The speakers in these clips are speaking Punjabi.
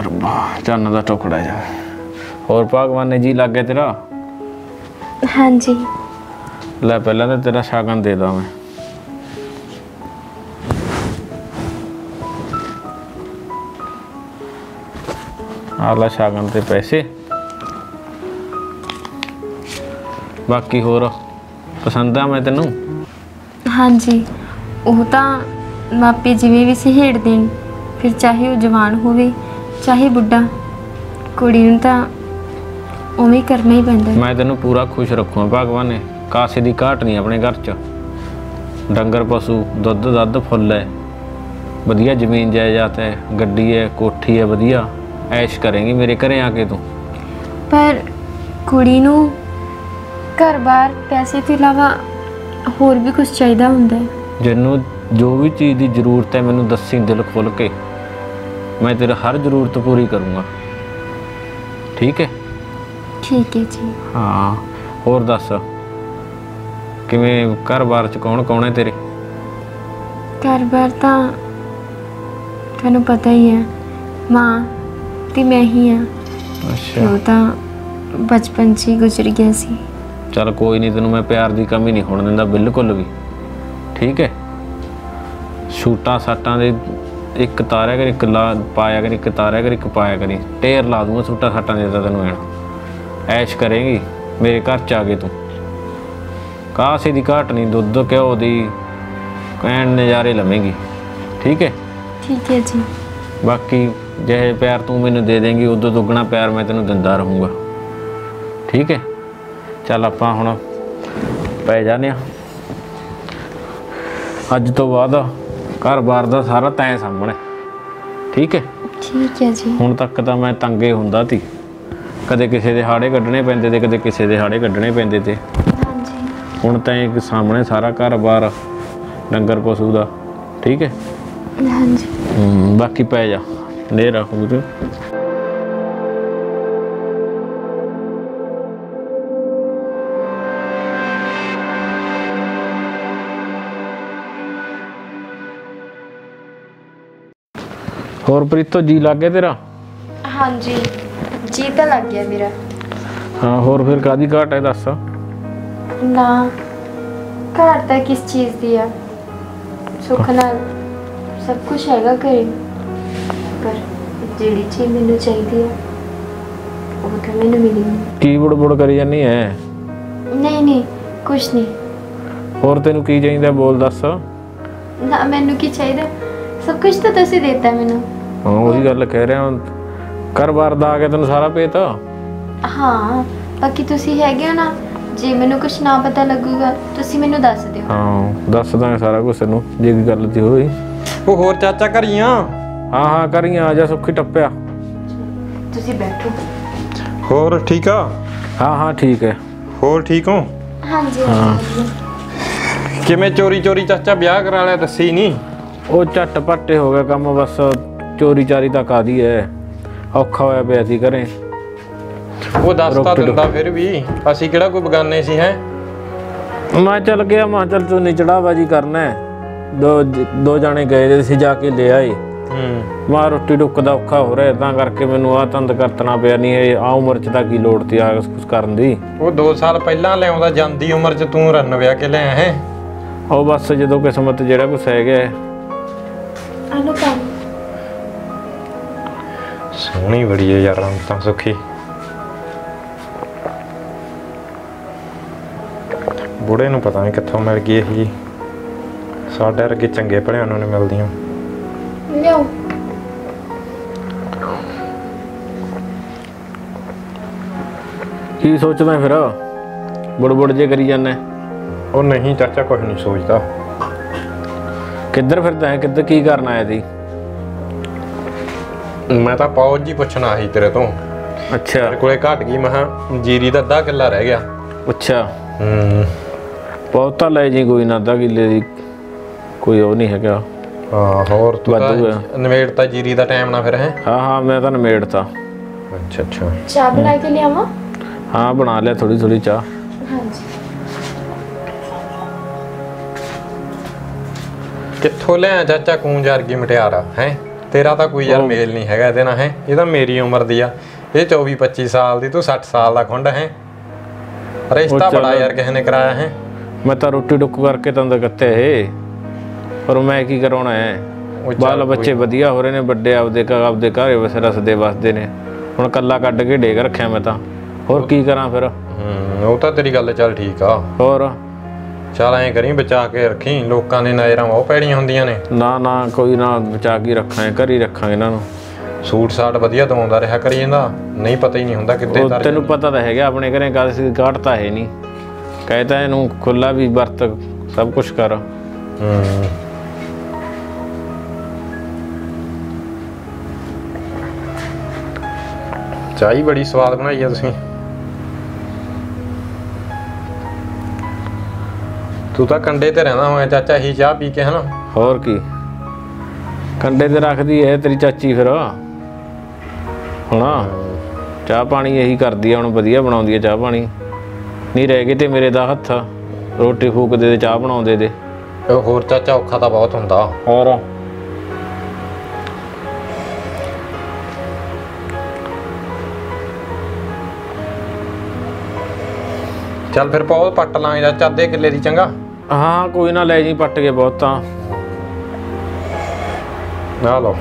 ਰੱਬਾ ਚੰਨ ਦਾ ਟੁਕੜਾ ਜਾ। ਹੋਰ ਭਗਵਾਨ ਨੇ ਜੀ ਲੱਗ ਤੇਰਾ? ਹਾਂਜੀ। ਲੈ ਪਹਿਲਾਂ ਤਾਂ ਤੇਰਾ ਸ਼ਗਨ ਦੇ ਦਾਂ ਮੈਂ। ਆ ਲੈ ਸ਼ਗਨ ਤੇ ਪੈਸੇ। ਬਾਕੀ ਹੋਰ ਪਸੰਦ ਆ ਮੈਂ ਤੈਨੂੰ? ਹਾਂਜੀ। ਉਹ ਤਾਂ ਮਾਪੇ ਜਿਵੇਂ ਵੀ ਸਹੇੜ ਦੇਣ ਫਿਰ ਚਾਹੇ ਉਹ ਜਵਾਨ ਹੋਵੇ ਚਾਹੇ ਬੁੱਢਾ ਕੁੜੀ ਨੂੰ ਤਾਂ ਉਵੇਂ ਹੀ ਕਰਨਾ ਹੀ ਪੈਂਦਾ। ਮੈਂ ਤੈਨੂੰ ਪੂਰਾ ਖੁਸ਼ ਰੱਖੂਗਾ ਭਗਵਾਨ ਨੇ। ਕਾਸੇ ਦੀ ਘਾਟ ਨਹੀਂ ਆਪਣੇ ਘਰ 'ਚ। ਡੰਗਰ ਪਸ਼ੂ ਦੁੱਧ ਦੱਧ ਫੁੱਲ ਹੈ। ਵਧੀਆ ਜ਼ਮੀਨ ਜਾਇਦਾਦ ਹੈ ਗੱਡੀ ਹੈ ਕੋਠੀ ਹੈ ਵਧੀਆ। ਐਸ਼ ਕਰੇਂਗੀ ਮੇਰੇ ਘਰੇ ਆ ਕੇ ਤੂੰ। ਪਰ ਕੁੜੀ ਨੂੰ ਘਰ-ਬਾਰ ਪੈਸੇ ਤੋਂ ਇਲਾਵਾ ਹੋਰ ਵੀ ਕੁਝ ਚਾਹੀਦਾ ਹੁੰਦਾ ਹੈ। ਜਿਹਨੂੰ ਜੋ ਵੀ ਚੀਜ਼ ਦੀ ਜ਼ਰੂਰਤ ਹੈ ਮੈਨੂੰ ਦੱਸੀ ਦਿਲ ਖੁੱਲ ਕੇ। ਮੈਂ ਤੇਰੀ ਹਰ ਜ਼ਰੂਰਤ ਪੂਰੀ ਕਰੂੰਗਾ। ਠੀਕ ਹੈ? ਠੀਕ ਹੈ ਜੀ। ਹਾਂ ਹੋਰ ਦੱਸ ਕਿਵੇਂ ਘਰ-ਬਾਰ ਚ ਕੌਣ ਕੌਣ ਹੈ ਤੇਰੇ? ਘਰ-ਬਾਰ ਤਾਂ ਤੁਹਾਨੂੰ ਪਤਾ ਹੀ ਹੈ ਮਾਂ ਤੇ ਮੈਂ ਹੀ ਆ ਅੱਛਾ। ਉਹ ਤਾਂ ਬਚਪਨ 'ਚ ਹੀ ਗੁਜ਼ਰ ਗਿਆ ਸੀ। ਚੱਲ ਕੋਈ ਨਹੀਂ ਤੈਨੂੰ ਮੈਂ ਪਿਆਰ ਦੀ ਕਮੀ ਨਹੀਂ ਹੋਣ ਦਿੰਦਾ ਬਿਲਕੁਲ ਵੀ। ਠੀਕ ਹੈ? ਸ਼ੂਟਾਂ ਸਾਟਾਂ ਦੇ ਇੱਕ ਤਾਰਿਆ ਕਰ ਇੱਕ ਲਾ ਪਾਇਆ ਕਰ ਇੱਕ ਤਾਰਿਆ ਕਰ ਇੱਕ ਪਾਇਆ ਕਰੀ ਢੇਰ ਲਾ ਦੂੰਗਾ ਸ਼ੂਟਾਂ ਸਾਟਾਂ ਦੇ ਤਾਂ ਤੈਨੂੰ ਐਨ। ਐਸ਼ ਕਰੇਂਗੀ ਮੇਰੇ ਘਰ ਚ ਆ ਕੇ ਤੂੰ। ਕਾਸੇ ਦੀ ਘਾਟ ਨਹੀਂ ਦੁੱਧ ਘਿਓ ਦੀ ਕਹਿਣ ਨਜ਼ਾਰੇ ਲਵੇਂਗੀ। ਠੀਕ ਹੈ? ਠੀਕ ਹੈ ਜੀ। ਬਾਕੀ ਜਿਹੇ ਪਿਆਰ ਤੂੰ ਮੈਨੂੰ ਦੇ ਦੇਂਗੀ ਉਦੋਂ ਦੁੱਗਣਾ ਪਿਆਰ ਮੈਂ ਤੈਨੂੰ ਦਿੰਦਾ ਰਹੂੰਗਾ। ਠੀਕ ਹੈ? ਚੱਲ ਆਪਾਂ ਹੁਣ ਪੈ ਜਾਨੇ ਆ ਅੱਜ ਤੋਂ ਬਾਅਦ ਘਰ-ਬਾਰ ਦਾ ਸਾਰਾ ਤੈਂ ਸਾਹਮਣੇ। ਠੀਕ ਹੈ? ਠੀਕ ਹੈ ਜੀ। ਹੁਣ ਤੱਕ ਤਾਂ ਮੈਂ ਤੰਗੇ ਹੁੰਦਾ ਸੀ। ਕਦੇ ਕਿਸੇ ਦੇ ਹਾੜੇ ਕੱਢਣੇ ਪੈਂਦੇ ਤੇ ਕਦੇ ਕਿਸੇ ਦੇ ਹਾੜੇ ਕੱਢਣੇ ਪੈਂਦੇ ਤੇ। ਹਾਂਜੀ। ਹੁਣ ਤਾਂ ਇੱਕ ਸਾਹਮਣੇ ਸਾਰਾ ਘਰ-ਬਾਰ ਡੰਗਰ ਪਸ਼ੂ ਦਾ। ਠੀਕ ਹੈ? ਹਾਂਜੀ। ਬਾਕੀ ਪੈ ਜਾ। ਨੇ ਰੱਖੂ ਤੂੰ। ਹੋਰ ਪ੍ਰੀਤੋ ਜੀ ਲੱਗ ਗਿਆ ਤੇਰਾ? ਹਾਂਜੀ ਜੀ ਤਾਂ ਲੱਗ ਗਿਆ ਮੇਰਾ। ਹਾਂ ਹੋਰ ਫਿਰ ਕਾਦੀ ਘਾਟ ਹੈ ਦੱਸ? ਨਾ ਘਰ ਤਾਂ ਕਿਸ ਚੀਜ਼ ਦੀ ਆ? ਸੁੱਖ ਨਾਲ ਸਭ ਕੁਝ ਹੈਗਾ ਘਰੇ। ਪਰ ਜਿਹੜੀ ਚੀਜ਼ ਮੈਨੂੰ ਚਾਹੀਦੀ ਆ ਉਹ ਤਾਂ ਮੈਨੂੰ ਮਿਲੀ ਨਹੀਂ ਕੀ ਬੁੜਬੁੜ ਕਰੀ ਜਾਨੀ ਐ? ਨਹੀਂ ਨਹੀਂ ਕੁਝ ਨਹੀਂ। ਹੋਰ ਤੈਨੂੰ ਕੀ ਚਾਹੀਦਾ ਬੋਲ ਦੱਸ? ਨਾ ਮੈਨੂੰ ਕੀ ਚਾਹੀਦਾ? ਸਭ ਕੁਝ ਤਾਂ ਤੁਸੀਂ ਦਿੱਤਾ ਮੈਨੂੰ। ਉਹੀ ਗੱਲ ਕਹਿ ਰਿਹਾ ਘਰ-ਬਾਰ ਦਾ ਆ ਕੇ ਤੈਨੂੰ ਸਾਰਾ ਭੇਤ? ਹਾਂ ਬਾਕੀ ਤੁਸੀਂ ਹੈਗੇ ਹੋ ਨਾ ਜੇ ਮੈਨੂੰ ਕੁਝ ਨਾ ਪਤਾ ਲੱਗੂਗਾ ਤੁਸੀਂ ਮੈਨੂੰ ਦੱਸ ਦਿਓ। ਹਾਂ ਦੱਸ ਦਾਂਗੇ ਸਾਰਾ ਕੁਝ ਤੈਨੂੰ ਜੇ ਕੋਈ ਗੱਲ ਦੀ ਹੋਈ। ਉਹ ਹੋਰ ਚਾਚਾ ਘਰੀਆਂ ਹਾਂ ਹਾਂ ਕਰੀਆਂ ਆ ਜਾ ਸੁੱਖੀ ਟੱਪਿਆ। ਤੁਸੀਂ ਬੈਠੋ। ਹੋਰ ਠੀਕ ਆ? ਹਾਂ ਹਾਂ ਠੀਕ ਹੈ। ਹੋਰ ਠੀਕ ਹੋ? ਹਾਂਜੀ ਕਿਵੇਂ ਚੋਰੀ ਚੋਰੀ ਚਾਚਾ ਵਿਆਹ ਕਰਾ ਲਿਆ ਦੱਸੀ ਨਹੀਂ ਉਹ ਝੱਟ ਪੱਟੇ ਹੋ ਗਿਆ ਕੰਮ ਬਸ। ਚੋਰੀ ਚਾਰੀ ਤਾਂ ਕਾਦੀ ਐ? ਔਖਾ ਹੋਇਆ ਪਿਆ ਸੀ ਘਰੇ। ਉਹ ਦੱਸ ਤਾਂ ਰੋਕ-ਟੋਕ। ਦਿੰਦਾ ਫਿਰ ਵੀ ਅਸੀਂ ਕਿਹੜਾ ਕੋਈ ਬਗਾਨੇ ਸੀ ਹੈ? ਮੈਂ ਚੱਲ ਗਿਆ ਮੈਂ ਚੱਲ ਤੂੰ ਨਿਚੜਾਬਾਜੀ ਕਰਨਾ ਹੈ। ਦੋ ਦੋ ਜਾਣੇ ਗਏ ਤੇ ਸੀ ਜਾ ਕੇ ਲੈ ਆਏ। ਹੂੰ। ਮਾ ਰੋਟੀ ਦਾ ਔਖਾ ਹੋ ਰਿਹਾ ਤਾਂ ਕਰਕੇ ਮੈਨੂੰ ਆ ਤੰਦ ਕਰਤਣਾ ਪਿਆ ਨਹੀਂ ਇਹ ਆ ਉਮਰ ਚ ਤਾਂ ਕੀ ਲੋੜ ਤੀ ਆ ਕੁਝ ਕਰਨ ਦੀ? ਉਹ 2 ਸਾਲ ਪਹਿਲਾਂ ਲਿਆਉਂਦਾ ਜਾਂਦੀ ਉਮਰ 'ਚ ਤੂੰ ਰਨ ਵਿਆਹ ਕੇ ਲਿਆ ਹੈ? ਉਹ ਬਸ ਜਦੋਂ ਕਿਸਮਤ ਜਿਹੜਾ ਕੁਛ ਹੈ ਗਿਆ ਹੈ। ਸੋਹਣੀ ਬੜੀ ਹੈ ਯਾਰ ਅੰਤ ਤਾਂ ਸੁਖੀ। ਬੁੜੇ ਨੂੰ ਪਤਾ ਨਹੀਂ ਕਿੱਥੋਂ ਮਿਲ ਗਈ ਇਹ। ਜੀ ਸਾਡੇ ਵਰਗੇ ਚੰਗੇ ਭਲਿਆਂ ਨੂੰ ਨਹੀਂ ਮਿਲਦੀਆਂ। ਲਿਓ ਕੀ ਸੋਚਦਾ ਫਿਰ? ਬੁੜਬੁੜ ਜੇ ਕਰੀ ਜਾਂਦਾ। ਉਹ ਨਹੀਂ ਚਾਚਾ ਕੁਝ ਨਹੀਂ ਸੋਚਦਾ। ਕਿੱਧਰ ਫਿਰਦਾ ਹੈ? ਕਿੱਧਰ ਕੀ ਕਰਨ ਆਇਆ ਸੀ? ਮੈਂ ਤਾਂ ਪੌਜ ਜੀ ਪੁੱਛਣਾ ਸੀ ਤੇਰੇ ਤੋਂ। ਅੱਛਾ। ਮੇਰੇ ਕੋਲੇ ਘਟ ਗਈ ਮਹਾ ਜੀਰੀ ਦਾ ਅੱਧਾ ਕਿੱਲਾ ਰਹਿ ਗਿਆ। ਅੱਛਾ। ਹੂੰ। ਬਹੁਤਾ ਲੈ ਜੀ ਕੋਈ ਨਾ ਅੱਧਾ ਕਿੱਲੇ ਦੀ ਕੋਈ ਉਹ ਨਹੀਂ ਹੈਗਾ। ਹਾਂ ਹੋਰ ਤੂੰ ਵਾਧੂ। ਤਾਂ ਨਵੇੜਤਾ ਜੀਰੀ ਦਾ ਟਾਈਮ ਨਾ ਫਿਰ ਹੈ? ਹਾਂ ਹਾਂ ਮੈਂ ਤਾਂ ਨਿਮੇੜਤਾ ਅੱਛਾ ਅੱਛਾ। ਚਾਹ ਬਣਾ ਕੇ ਲਿਆਵਾਂ? ਹਾਂ ਬਣਾ ਲਿਆ ਥੋੜੀ ਥੋੜੀ ਚਾਹ। ਹਾਂਜੀ। ਕਿੱਥੋਂ ਲਿਆ ਚਾਚਾ? ਕੂੰਜ ਵਰਗੀ ਮਟਿਆਰਾ ਹੈ? ਤੇਰਾ ਤਾਂ ਕੋਈ ਯਾਰ ਮੇਲ ਨਹੀਂ ਹੈਗਾ ਇਹਦੇ ਨਾਲ ਹੈ? ਇਹ ਤਾਂ ਮੇਰੀ ਉਮਰ ਦੀ ਆ। ਇਹ 24 25 ਸਾਲ ਦੀ ਤੂੰ 60 ਸਾਲ ਦਾ ਖੁੰਡ ਹੈ? ਰਿਸ਼ਤਾ ਬੜਾ ਯਾਰ ਕਿਸੇ ਨੇ ਕਰਾਇਆ ਹੈ? ਮੈਂ ਤਾਂ ਰੋਟੀ ਡੁੱਕ ਕਰਕੇ ਤਾਂ ਦਿੱਤੇ ਇਹ। ਪਰ ਮੈਂ ਕੀ ਕਰਾਉਣਾ ਹੈ? ਬਾਲ ਬੱਚੇ ਵਧੀਆ ਹੋ ਰਹੇ ਨੇ ਵੱਡੇ ਆਪਦੇ ਘਰ ਆਪਦੇ ਘਰ ਵਸ ਰਸਦੇ ਵਸਦੇ ਨੇ। ਹੁਣ ਕੱਲਾ ਕੱਢ ਕੇ ਡੇਗ ਰੱਖਿਆ ਮੈਂ ਤਾਂ। ਹੋਰ ਕੀ ਕਰਾਂ ਫਿਰ? ਹੂੰ ਉਹ ਤਾਂ ਤੇਰੀ ਗੱਲ ਚੱਲ ਠੀਕ ਆ। ਹੋਰ? ਚੱਲ ਐਂ ਕਰੀ ਬਚਾ ਕੇ ਰੱਖੀ। ਲੋਕਾਂ ਦੇ ਨਜ਼ਰਾਂ ਉਹ ਪੈੜੀਆਂ ਹੁੰਦੀਆਂ ਨੇ। ਨਾ ਨਾ ਕੋਈ ਨਾ ਬਚਾ ਕੇ ਰੱਖਾਂਗੇ ਘਰ ਹੀ ਰੱਖਾਂਗੇ ਇਹਨਾਂ ਨੂੰ। ਸੂਟ ਸਾਟ ਵਧੀਆ ਦਵਾਉਂਦਾ ਰਿਹਾ ਕਰੀ ਜਾਂਦਾ। ਨਹੀਂ ਪਤਾ ਹੀ ਨਹੀਂ ਹੁੰਦਾ ਕਿੱਥੇ ਉਹ ਤਰ ਤੈਨੂੰ ਪਤਾ ਤਾਂ ਹੈਗਾ ਆਪਣੇ ਘਰੇ ਕਾਸੀ ਘਾਟਤਾ ਹੈ ਨਹੀਂ। ਕਹਿਤਾ ਇਹਨੂੰ ਖੁੱਲਾ ਵੀ ਵਰਤ ਸਭ ਕੁਝ ਕਰ। ਹੂੰ। ਚਾਹ ਬੜੀ ਸਵਾਦ ਬਣਾਈ ਆ ਤੁਸੀਂ। ਤੂੰ ਤਾਂ ਕੰਡੇ ਤੇ ਰਹਿੰਦਾ ਹੋਇਆ ਚਾਚਾ ਹੀ ਚਾਹ ਪੀ ਕੇ ਹਨਾ? ਹੋਰ ਕੀ? ਕੰਡੇ ਤੇ ਰੱਖਦੀ ਹੈ ਤੇਰੀ ਚਾਚੀ ਫਿਰ। ਹੁਣ ਚਾਹ ਪਾਣੀ ਇਹੀ ਕਰਦੀ ਆ ਹੁਣ ਵਧੀਆ ਬਣਾਉਂਦੀ ਆ ਚਾਹ ਪਾਣੀ। ਨਹੀਂ ਰਹਿ ਗਏ ਤੇ ਮੇਰੇ ਦਾ ਹੱਥ। ਰੋਟੀ ਫੂਕਦੇ ਤੇ ਚਾਹ ਬਣਾਉਂਦੇ ਦੇ ਉਹ ਹੋਰ ਚਾਚਾ ਔਖਾ ਤਾਂ ਬਹੁਤ ਹੁੰਦਾ। ਹੋਰ? ਚੱਲ ਫਿਰ ਬਹੁਤ ਪੱਟ ਲਾਂਗੇ ਚਾਚਾ ਅੱਧੇ ਕਿੱਲੇ ਦੀ ਚੰਗਾ। ਹਾਂ ਕੋਈ ਨਾ ਲੈ ਜੀ ਪੱਟ ਕੇ ਬਹੁਤ ਤਾਂ। ਨਾ ਲਓ।